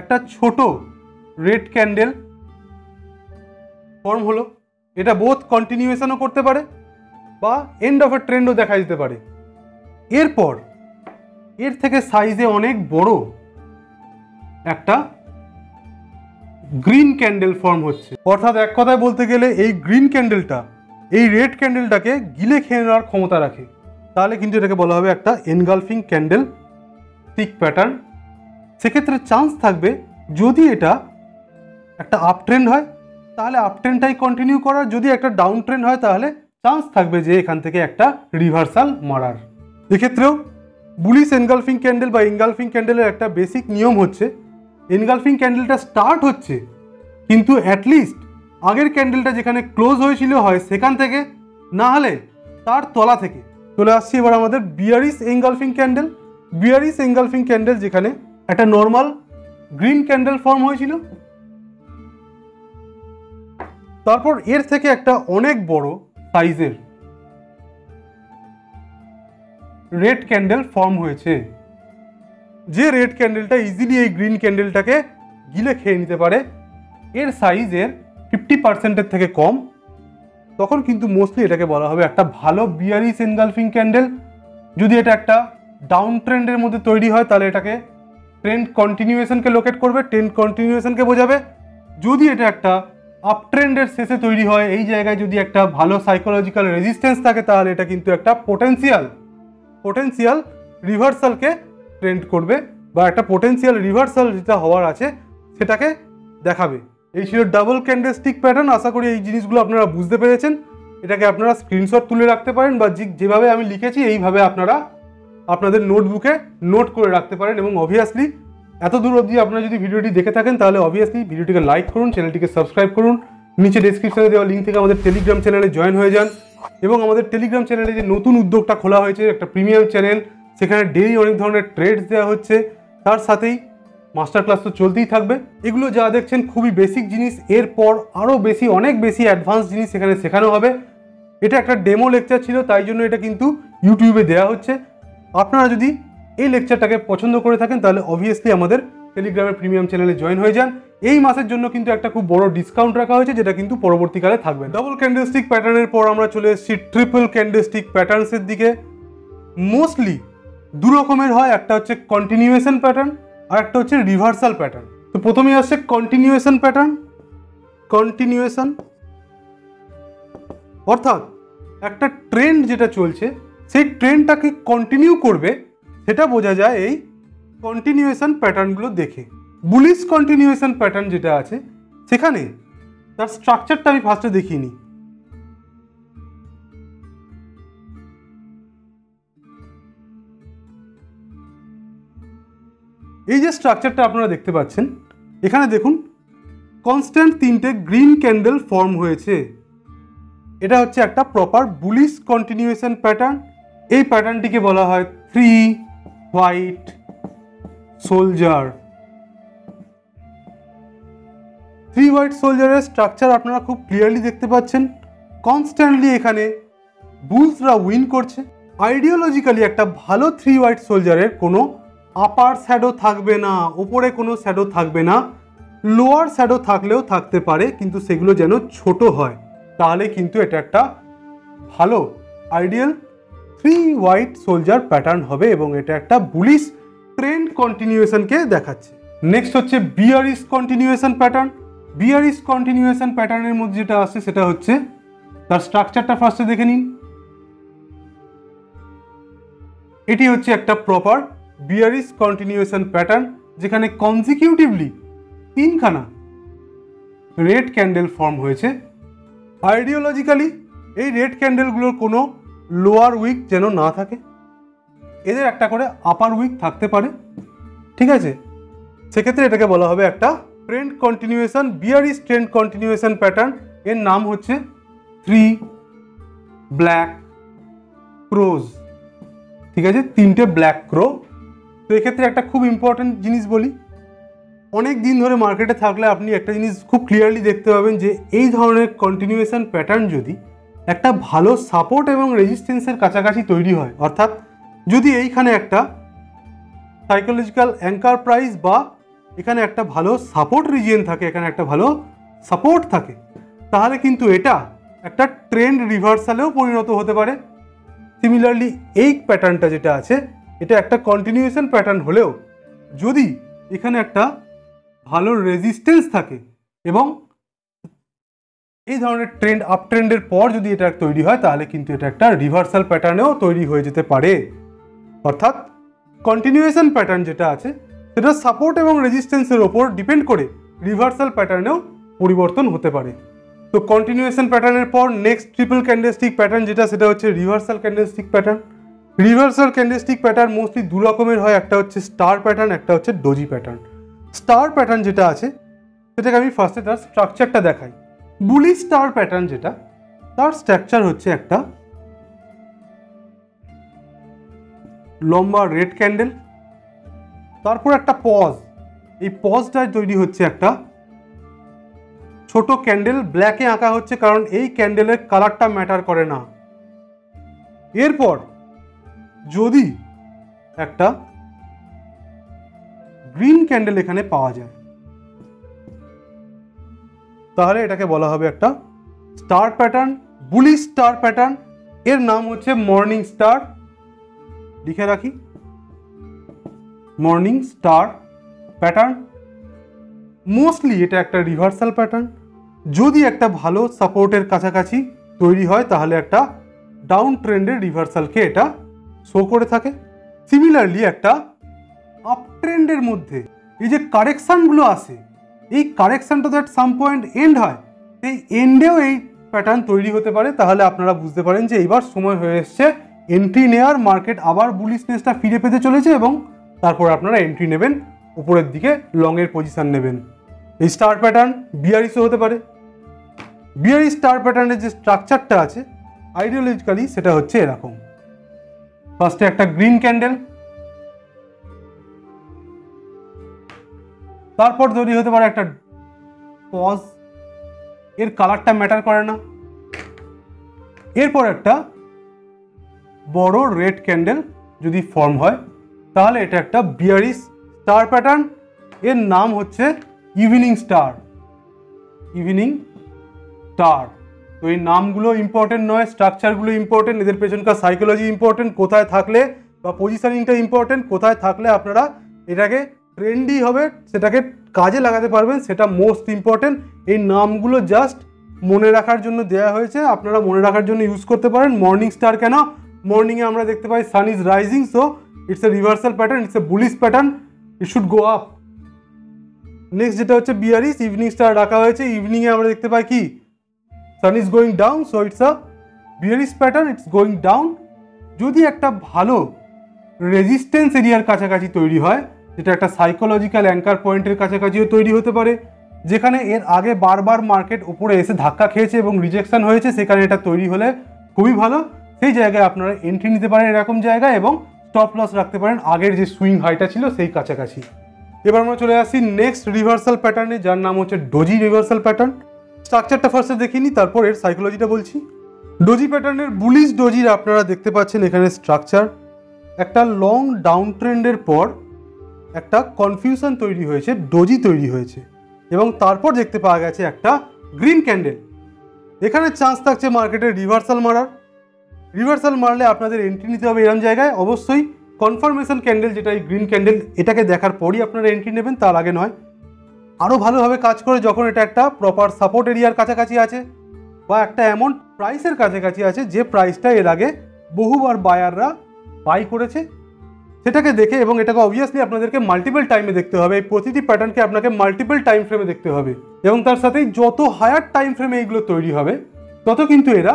[SPEAKER 1] একটা ছোট রেড ক্যান্ডেল ফর্ম হলো। এটা বোধ কন্টিনিউয়েশনও করতে পারে। বা এন্ড অফ এ ট্রেন্ডও দেখা যেতে পারে। এরপর, এর থেকে সাইজে অনেক বড় একটা গ্রিন ক্যান্ডেল ফর্ম হচ্ছে। অর্থাৎ এক কথায় বলতে গেলে এই গ্রিন ক্যান্ডেলটা এই রেড ক্যান্ডেলটাকে গিলে খেয়ে নেওয়ার ক্ষমতা রাখে। তাহলে কিন্তু এটাকে বলা হবে একটা এনগালফিং ক্যান্ডেল স্টিক প্যাটার্ন সেক্ষেত্রে চান্স থাকবে যদি এটা একটা আপ ট্রেন্ড হয়, তাহলে আপ ট্রেন্ডটাই কন্টিনিউ করার। যদি একটা ডাউন ট্রেন্ড হয়, তাহলে চান্স থাকবে যে এখান থেকে একটা রিভার্সাল মারার। এক্ষেত্রেও বুলিশ এনগালফিং ক্যান্ডেল বা এনগালফিং ক্যান্ডেলের একটা বেসিক নিয়ম হচ্ছে, এনগালফিং ক্যান্ডেলটা স্টার্ট হচ্ছে, কিন্তু অ্যাটলিস্ট আগের ক্যান্ডেলটা যেখানে ক্লোজ হয়েছিল হয় সেখান থেকে, না হলে তার তলা থেকে। চলে আসছি এবার আমাদের bearish engulfing candle. Bearish engulfing candle যেখানে একটা নর্মাল গ্রিন ক্যান্ডেল ফর্ম হয়েছিল। তারপর এর থেকে একটা অনেক বড় সাইজের। রেড ক্যান্ডেল ফর্ম হয়েছে। যে রেড ক্যান্ডেলটা ইজিলি এই গ্রিন ক্যান্ডেলটাকে গিলে খেয়ে নিতে পারে, এর সাইজের ফিফটি পার্সেন্টের থেকে কম। তখন কিন্তু মোস্টলি এটাকে বলা হবে একটা ভালো বিয়ারিস এনগালফিং ক্যান্ডেল যদি এটা একটা ডাউন ট্রেন্ডের মধ্যে তৈরি হয়, তাহলে এটাকে ট্রেন্ড কন্টিনিউয়েশনকে লোকেট করবে ট্রেন্ড কন্টিনিউয়েশনকে বোঝাবে। যদি এটা একটা আপ ট্রেন্ডের শেষে তৈরি হয়। এই জায়গায় যদি একটা ভালো সাইকোলজিক্যাল রেজিস্ট্যান্স থাকে, তাহলে এটা কিন্তু একটা পোটেন্সিয়াল পোটেন্সিয়াল রিভার্সালকে ট্রেন্ড করবে বা একটা পোটেন্সিয়াল রিভার্সাল যেটা হওয়ার আছে, সেটাকে দেখাবে। এই ছিল ডাবল ক্যান্ডেলস্টিক প্যাটার্ন আশা করি এই জিনিসগুলো আপনারা বুঝতে পেরেছেন। এটাকে আপনারা স্ক্রিনশট তুলে রাখতে পারেন বা যেভাবে আমি লিখেছি, এইভাবে আপনারা আপনাদের নোটবুকে নোট করে রাখতে পারেন এবং অবভিয়াসলি এত দূর অবধি আপনারা যদি ভিডিওটি দেখে থাকেন, তাহলে অবভিয়াসলি ভিডিওটিকে লাইক করুন চ্যানেলটিকে সাবস্ক্রাইব করুন। নিচে ডেসক্রিপশনে দেওয়া লিঙ্ক থেকে আমাদের টেলিগ্রাম চ্যানেলে জয়েন হয়ে যান। এবং আমাদের টেলিগ্রাম চ্যানেলে যে নতুন উদ্যোগটা খোলা হয়েছে, একটা প্রিমিয়াম চ্যানেল সেখানে ডেইলি অনেক ধরনের ট্রেডস দেওয়া হচ্ছে। তার সাথেই মাস্টার ক্লাস তো চলতেই থাকবে। এগুলো যা দেখছেন খুবই বেসিক জিনিস, এরপর আরও বেশি, অনেক বেশি অ্যাডভান্স জিনিস সেখানে শেখানো হবে। এটা একটা ডেমো লেকচার ছিল, তাই জন্য এটা কিন্তু ইউটিউবে দেওয়া হচ্ছে। আপনারা যদি এই লেকচারটাকে পছন্দ করে থাকেন, তাহলে অবভিয়াসলি আমাদের টেলিগ্রামের প্রিমিয়াম চ্যানেলে জয়েন হয়ে যান। এই মাসের জন্য কিন্তু একটা খুব বড় ডিসকাউন্ট রাখা হয়েছে, যেটা কিন্তু পরবর্তীকালে থাকবে। ডাবল ক্যান্ডেলস্টিক প্যাটার্নের পর আমরা চলে এসেছি ট্রিপল ক্যান্ডেলস্টিক প্যাটার্নসের দিকে। মোস্টলি দু রকমের হয়, একটা হচ্ছে কন্টিনিউয়েশন প্যাটার্ন আর একটা হচ্ছে রিভার্সাল প্যাটার্ন তো প্রথমেই আসছে কন্টিনিউয়েশন প্যাটার্ন কন্টিনিউয়েশন অর্থাৎ একটা ট্রেন্ড যেটা চলছে, সেই ট্রেন্ডটাকে কন্টিনিউ করবে সেটা বোঝা যায় এই কন্টিনিউয়েশন প্যাটার্নগুলো দেখে। বুলিশ কন্টিনিউয়েশন প্যাটার্ন যেটা আছে, সেখানে তার স্ট্রাকচারটা আমি ফার্স্টে দেখিয়ে নিই। এই যে স্ট্রাকচারটা আপনারা দেখতে পাচ্ছেন, এখানে দেখুন কনস্ট্যান্ট তিনটে গ্রিন ক্যান্ডেল ফর্ম হয়েছে। এটা হচ্ছে একটা প্রপার বুলিশ কন্টিনিউয়েশন প্যাটার্ন এই প্যাটার্নটিকে বলা হয় three white soldier. Three white সোলজারের structure আপনারা খুব ক্লিয়ারলি দেখতে পাচ্ছেন। কনস্ট্যান্টলি এখানে বুলসরা উইন করছে। আইডিওলজিক্যালি একটা ভালো থ্রি হোয়াইট সোলজারের কোনো আপার শ্যাডো থাকবে না, ওপরে কোনো শ্যাডো থাকবে না। লোয়ার শ্যাডো থাকলেও থাকতে পারে, কিন্তু সেগুলো যেন ছোট হয়। তাহলে কিন্তু এটা একটা ভালো ideal three white soldier pattern হবে এবং এটা একটা বুলিশ ট্রেন্ড কন্টিনিউয়েশনকে দেখাচ্ছে। নেক্সট হচ্ছে bearish continuation pattern bearish continuation প্যাটার্নের মধ্যে যেটা আসছে সেটা হচ্ছে, তার স্ট্রাকচারটা ফার্স্টে দেখে নিন। এটি হচ্ছে একটা প্রপার বিয়ারিস কন্টিনিউয়েশন প্যাটার্ন যেখানে কনজিকিউটিভলি তিনখানা রেড ক্যান্ডেল ফর্ম হয়েছে। আইডিওলজিক্যালি এই রেড ক্যান্ডেলগুলোর কোনো লোয়ার উইক যেন না থাকে। এদের একটা করে আপার উইক থাকতে পারে। ঠিক আছে? সেক্ষেত্রে এটাকে বলা হবে একটা trend continuation bearish trend continuation pattern এর নাম হচ্ছে থ্রি ব্ল্যাক ক্রোজ ঠিক আছে? তিনটে ব্ল্যাক ক্রো তো এক্ষেত্রে একটা খুব ইম্পর্ট্যান্ট জিনিস বলি। অনেক দিন ধরে মার্কেটে থাকলে আপনি একটা জিনিস খুব ক্লিয়ারলি দেখতে পাবেন যে এই ধরনের কন্টিনিউয়েশন প্যাটার্ন যদি একটা ভালো সাপোর্ট এবং রেজিস্ট্যান্সের কাছাকাছি তৈরি হয়। অর্থাৎ যদি এইখানে একটা সাইকোলজিক্যাল অ্যাঙ্কার প্রাইস বা এখানে একটা ভালো সাপোর্ট রিজিয়ন থাকে, এখানে একটা ভালো সাপোর্ট থাকে, তাহলে কিন্তু এটা একটা ট্রেন্ড রিভার্সালেও পরিণত হতে পারে। সিমিলারলি এই প্যাটার্নটা যেটা আছে, এটা একটা কন্টিনিউয়েশন প্যাটার্ন হলেও যদি এখানে একটা ভালো রেজিস্ট্যান্স থাকে এবং এই ধরনের ট্রেন্ড আপ ট্রেন্ডের পর যদি এটা তৈরি হয়, তাহলে কিন্তু এটা একটা রিভার্সাল প্যাটার্নেও তৈরি হয়ে যেতে পারে। অর্থাৎ কন্টিনিউয়েশন প্যাটার্ন যেটা আছে, সেটা সাপোর্ট এবং রেজিস্ট্যান্সের ওপর ডিপেন্ড করে রিভার্সাল প্যাটার্নেও পরিবর্তন হতে পারে। তো কন্টিনিউয়েশন প্যাটার্নের পর নেক্সট ট্রিপল ক্যান্ডেলস্টিক প্যাটার্ন যেটা, সেটা হচ্ছে reversal candlestick pattern reversal candlestick pattern mostly দু রকমের হয়, একটা হচ্ছে স্টার প্যাটার্ন একটা হচ্ছে ডোজি প্যাটার্ন স্টার প্যাটার্ন যেটা আছে, সেটাকে আমি ফার্স্টে তার স্ট্রাকচারটা দেখাই। বুলি স্টার প্যাটার্ন যেটা, তার স্ট্রাকচার হচ্ছে একটা লম্বা রেড ক্যান্ডেল তারপর একটা পজ এই পজটায় তৈরি হচ্ছে একটা ছোট ক্যান্ডেল ব্ল্যাকে আঁকা হচ্ছে কারণ এই ক্যান্ডেলের কালারটা ম্যাটার করে না। এরপর যদি একটা গ্রিন ক্যান্ডেল এখানে পাওয়া যায় তাহলে এটাকে বলা হবে একটা স্টার প্যাটার্ন, বুলি স্টার প্যাটার্ন। এর নাম হচ্ছে মর্নিং স্টার। লিখে রাখি। Morning star pattern. মোস্টলি এটা একটা রিভার্সাল প্যাটার্ন। যদি একটা ভালো সাপোর্টের কাছাকাছি তৈরি হয়, তাহলে একটা ডাউন ট্রেন্ডের রিভার্সালকে এটা শো করে থাকে। সিমিলারলি একটা আপ ট্রেন্ডের মধ্যে এই যে কারেকশানগুলো আসে এই কারেকশানটা তো অ্যাট সাম পয়েন্ট এন্ড হয়। এই এন্ডেও এই প্যাটার্ন তৈরি হতে পারে। তাহলে আপনারা বুঝতে পারেন যে এইবার সময় হয়ে এসছে। এন্ট্রি নেওয়ার মার্কেট আবার বুলিশনেসটা ফিরে পেতে চলেছে এবং তারপর আপনারা এন্ট্রি নেবেন, উপরের দিকে লংয়ের পজিশন নেবেন। এই স্টার প্যাটার্ন বিয়ারিসও হতে পারে। বিয়ারি স্টার প্যাটার্নের যে স্ট্রাকচারটা আছে আইডিওলজিক্যালি সেটা হচ্ছে এরকম। ফার্স্টে একটা গ্রিন ক্যান্ডেল তারপর তৈরি হতে পারে একটা পজ এর কালারটা ম্যাটার করে না। এরপর একটা বড় রেড ক্যান্ডেল যদি ফর্ম হয়, তাহলে এটা একটা বিয়ারিস স্টার প্যাটার্ন এর নাম হচ্ছে ইভিনিং স্টার ইভিনিং স্টার তো এই নামগুলো ইম্পর্টেন্ট নয় স্ট্রাকচারগুলো ইম্পর্টেন্ট এদের পেছনকার সাইকোলজি ইম্পর্টেন্ট কোথায় থাকলে বা পজিশনিংটা ইম্পর্টেন্ট কোথায় থাকলে আপনারা এটাকে ট্রেন্ডি হবে, সেটাকে কাজে লাগাতে পারবেন, সেটা মোস্ট ইম্পর্টেন্ট এই নামগুলো জাস্ট মনে রাখার জন্য দেওয়া হয়েছে, আপনারা মনে রাখার জন্য ইউজ করতে পারেন। মর্নিং স্টার কেন? মর্নিংয়ে আমরা দেখতে পাই sun is rising so it's a reversal pattern it's a bullish pattern it should go up next যেটা হচ্ছে বিয়ারিস ইভিনিং স্টার রাখা হয়েছে ইভিনিংয়ে আমরা দেখতে পাই কি? Sun is going down so it's a bearish pattern it's going down যদি একটা ভালো রেজিস্ট্যান্স এরিয়ার কাছাকাছি তৈরি হয় যেটা একটা সাইকোলজিক্যাল অ্যাঙ্কার পয়েন্টের কাছাকাছিও তৈরি হতে পারে, যেখানে এর আগে বারবার মার্কেট উপরে এসে ধাক্কা খেয়েছে এবং রিজেকশন হয়েছে, সেখানে এটা তৈরি হলে খুবই ভালো। সেই জায়গায় আপনারা এন্ট্রি নিতে পারেন এরকম জায়গায় এবং স্টপ লস রাখতে পারেন আগের যে সুইং হাইটা ছিল সেই কাছাকাছি। এবার আমরা চলে আসি নেক্সট রিভার্সাল প্যাটার্নে যার নাম হচ্ছে ডোজি রিভার্সাল প্যাটার্ন স্ট্রাকচারটা ফার্স্টে দেখিনি, তারপর এর সাইকোলজিটা বলছি। ডোজি প্যাটার্নের বুলিশ ডোজির আপনারা দেখতে পাচ্ছেন এখানে স্ট্রাকচার একটা লং ডাউন ট্রেন্ডের পর একটা কনফিউশন তৈরি হয়েছে ডোজি তৈরি হয়েছে এবং তারপর দেখতে পাওয়া গেছে একটা গ্রিন ক্যান্ডেল এখানে চান্স থাকছে মার্কেটে রিভার্সাল মারার। রিভার্সাল মারলে আপনাদের এন্ট্রি নিতে হবে এরম জায়গায়। অবশ্যই কনফার্মেশন ক্যান্ডেল যেটা, এই গ্রিন ক্যান্ডেল এটাকে দেখার পরই আপনারা এন্ট্রি নেবেন, তার আগে নয়। আরও ভালোভাবে কাজ করে যখন এটা একটা প্রপার সাপোর্ট এরিয়ার কাছাকাছি আছে বা একটা এমন প্রাইসের কাছাকাছি আছে, যে প্রাইসটা এর আগে বহুবার বায়াররা বাই করেছে সেটাকে দেখে এবং এটাকে অবভিয়াসলি আপনাদেরকে মাল্টিপল টাইমে দেখতে হবে। এই প্রতিটি প্যাটার্নকে আপনাকে মাল্টিপল টাইম ফ্রেমে দেখতে হবে। এবং তার সাথেই যত হায়ার টাইম ফ্রেমে এগুলো তৈরি হবে, তত কিন্তু এরা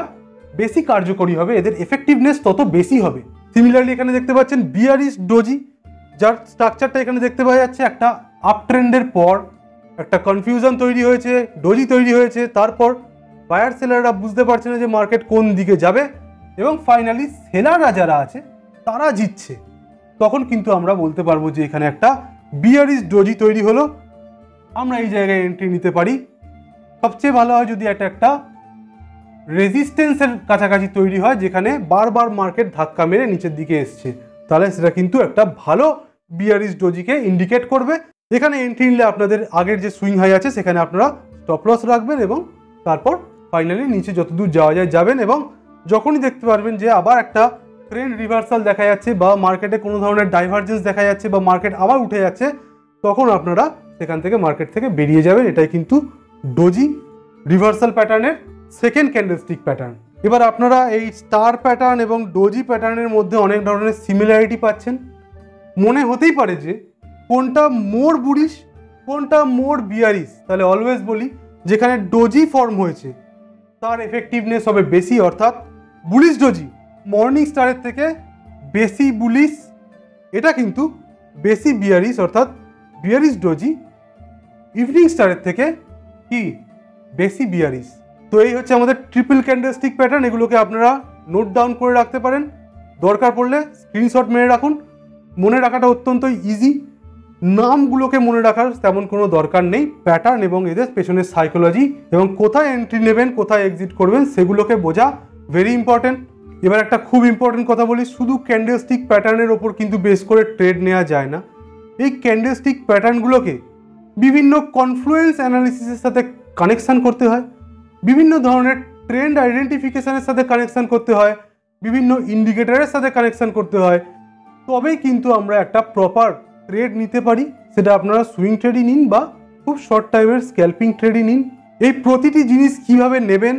[SPEAKER 1] বেশি কার্যকরী হবে, এদের এফেক্টিভনেস তত বেশি হবে। সিমিলারলি এখানে দেখতে পাচ্ছেন বিয়ারিস ডোজি যার স্ট্রাকচারটা এখানে দেখতে পাওয়া যাচ্ছে একটা আপ ট্রেন্ডের পর, একটা কনফিউশন তৈরি হয়েছে ডোজি তৈরি হয়েছে, তারপর বায়ার সেলাররা বুঝতে পারছে না যে মার্কেট কোন দিকে যাবে, এবং ফাইনালি সেলাররা যারা আছে, তারা জিতছে। তখন কিন্তু আমরা বলতে পারব যে এখানে একটা বিয়ারিস ডোজি তৈরি হলো। আমরা এই জায়গায় এন্ট্রি নিতে পারি। সবচেয়ে ভালো হয় যদি এটা একটা রেজিস্ট্যান্সের কাছাকাছি তৈরি হয়, যেখানে বারবার মার্কেট ধাক্কা মেরে নিচের দিকে এসছে। তাহলে সেটা কিন্তু একটা ভালো বিয়ারিস ডোজিকে ইন্ডিকেট করবে। এখানে এন্ট্রি নিলে আপনাদের আগের যে সুইং হাই আছে, সেখানে আপনারা স্টপ লস রাখবেন এবং তারপর ফাইনালি নিচে যতদূর যাওয়া যায় যাবেন এবং যখনই দেখতে পারবেন যে আবার একটা ট্রেন্ড রিভার্সাল দেখা যাচ্ছে বা মার্কেটে কোনো ধরনের ডাইভারজেন্স দেখা যাচ্ছে বা মার্কেট আবার উঠে যাচ্ছে, তখন আপনারা সেখান থেকে মার্কেট থেকে বেরিয়ে যাবেন। এটাই কিন্তু ডোজি রিভার্সাল প্যাটার্নের সেকেন্ড ক্যান্ডেলস্টিক প্যাটার্ন এবার আপনারা এই স্টার প্যাটার্ন এবং ডোজি প্যাটার্নের মধ্যে অনেক ধরনের সিমিলারিটি পাচ্ছেন। মনে হতেই পারে যে কোনটা মোর বুড়িশ কোনটা মোর বিয়ারিস তাহলে অলওয়েজ বলি, যেখানে ডোজি ফর্ম হয়েছে, তার এফেক্টিভনেস হবে বেশি, অর্থাৎ বুলিশ ডোজি মর্নিং স্টারের থেকে বেশি বুলিশ, এটা কিন্তু বেশি বিয়ারিস অর্থাৎ বিয়ারিস ডোজি ইভিনিং স্টারের থেকে কি? বেশি বিয়ারিস তো এই হচ্ছে আমাদের ট্রিপল ক্যান্ডেলস্টিক প্যাটার্ন এগুলোকে আপনারা নোট ডাউন করে রাখতে পারেন। দরকার পড়লে স্ক্রিনশট মেরে রাখুন। মনে রাখাটা অত্যন্ত ইজি নামগুলোকে মনে রাখার তেমন কোনো দরকার নেই। প্যাটার্ন এবং এদের পেছনের সাইকোলজি এবং কোথায় এন্ট্রি নেবেন, কোথায় এক্সিট করবেন, সেগুলোকে বোঝা ভেরি ইম্পর্টেন্ট এবার একটা খুব ইম্পর্টেন্ট কথা বলি, শুধু ক্যান্ডেলস্টিক প্যাটার্নের ওপর কিন্তু বেস করে ট্রেড নেওয়া যায় না। এই ক্যান্ডেলস্টিক প্যাটার্নগুলোকে বিভিন্ন কনফ্লুয়েন্স অ্যানালিসিসের সাথে কানেকশান করতে হয়, বিভিন্ন ধরনের ট্রেন্ড আইডেন্টিফিকেশনের সাথে কানেকশান করতে হয়, বিভিন্ন ইন্ডিকেটারের সাথে কানেকশান করতে হয়। তবেই কিন্তু আমরা একটা প্রপার ট্রেড নিতে পারি, সেটা আপনারা সুইং ট্রেডই নিন বা খুব শর্ট টাইমের স্ক্যাল্পিং ট্রেডই নিন। এই প্রতিটি জিনিস কীভাবে নেবেন,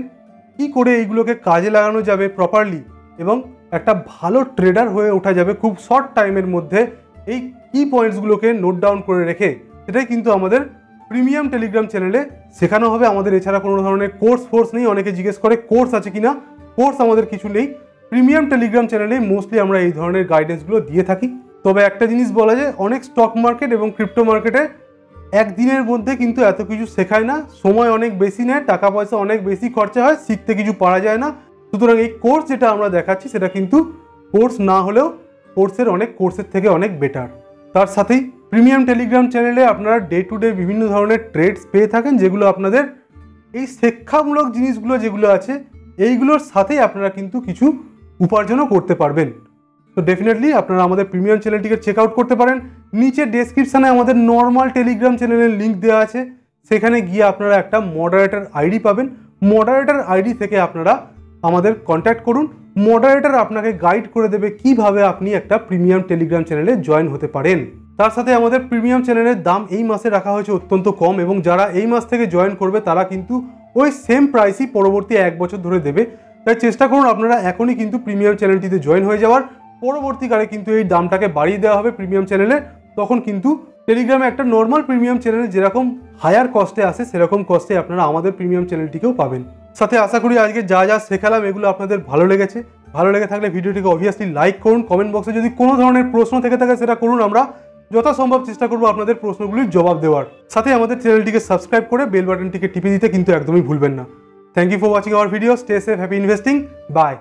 [SPEAKER 1] কি করে এইগুলোকে কাজে লাগানো যাবে প্রপারলি এবং একটা ভালো ট্রেডার হয়ে ওঠা যাবে খুব শর্ট টাইমের মধ্যে এই কি পয়েন্টসগুলোকে নোট ডাউন করে রেখে। সেটাই কিন্তু আমাদের প্রিমিয়াম টেলিগ্রাম চ্যানেলে শেখানো হবে। আমাদের এছাড়া কোনো ধরনের কোর্স ফোর্স নেই। অনেকে জিজ্ঞেস করে কোর্স আছে কিনা? কোর্স আমাদের কিছু নেই। প্রিমিয়াম টেলিগ্রাম চ্যানেলে মোস্টলি আমরা এই ধরনের গাইডেন্সগুলো দিয়ে থাকি। তবে একটা জিনিস বলা যায়, অনেক স্টক মার্কেট এবং ক্রিপ্টো মার্কেটে একদিনের মধ্যে কিন্তু এত কিছু শেখায় না। সময় অনেক বেশি নেয়, টাকা পয়সা অনেক বেশি খরচা হয়, শিখতে কিছু পারা যায় না। সুতরাং এই কোর্স যেটা আমরা দেখাচ্ছি, সেটা কিন্তু কোর্স না হলেও কোর্সের অনেক কোর্সের থেকে অনেক বেটার তার সাথেই প্রিমিয়াম টেলিগ্রাম চ্যানেলে আপনারা ডে টু ডে বিভিন্ন ধরনের ট্রেডস পেয়ে থাকেন, যেগুলো আপনাদের এই শিক্ষামূলক জিনিসগুলো যেগুলো আছে, এইগুলোর সাথেই আপনারা কিন্তু কিছু উপার্জনও করতে পারবেন। তো ডেফিনেটলি আপনারা আমাদের প্রিমিয়াম চ্যানেলটিকে চেক আউট করতে পারেন। নিচে ডেসক্রিপশানে আমাদের নর্মাল টেলিগ্রাম চ্যানেলের লিঙ্ক দেওয়া আছে। সেখানে গিয়ে আপনারা একটা মডারেটর আইডি পাবেন। মডারেটর আইডি থেকে আপনারা আমাদের কন্ট্যাক্ট করুন। মডারেটর আপনাকে গাইড করে দেবে কীভাবে আপনি একটা প্রিমিয়াম টেলিগ্রাম চ্যানেলে জয়েন হতে পারেন। তার সাথে আমাদের প্রিমিয়াম চ্যানেলের দাম এই মাসে রাখা হয়েছে অত্যন্ত কম এবং যারা এই মাস থেকে জয়েন করবে তারা কিন্তু ওই সেম প্রাইসই পরবর্তী এক বছর ধরে দেবে। তাই চেষ্টা করুন আপনারা এখনই কিন্তু প্রিমিয়াম চ্যানেলটিতে জয়েন হয়ে যাওয়ার। পরবর্তীকালে কিন্তু এই দামটাকে বাড়িয়ে দেওয়া হবে প্রিমিয়াম চ্যানেলে তখন কিন্তু টেলিগ্রামে একটা নর্মাল প্রিমিয়াম চ্যানেলে যেরকম হায়ার কস্টে আসে, সেরকম কস্টে আপনারা আমাদের প্রিমিয়াম চ্যানেলটিকেও পাবেন। সাথে আশা করি আজকে যা যা শেখালাম এগুলো আপনাদের ভালো লেগেছে। ভালো লেগে থাকলে ভিডিওটিকে অবভিয়াসলি লাইক করুন কমেন্ট বক্সে যদি কোনো ধরনের প্রশ্ন থেকে থাকে সেটা করুন আমরা যথাসম্ভব চেষ্টা করব আপনাদের প্রশ্নগুলির জবাব দেওয়ার। সাথে আমাদের চ্যানেলটিকে সাবস্ক্রাইব করে বেল বাটনটিকে টিপে দিতে কিন্তু একদমই ভুলবেন না। Thank you for watching our video stay safe happy investing bye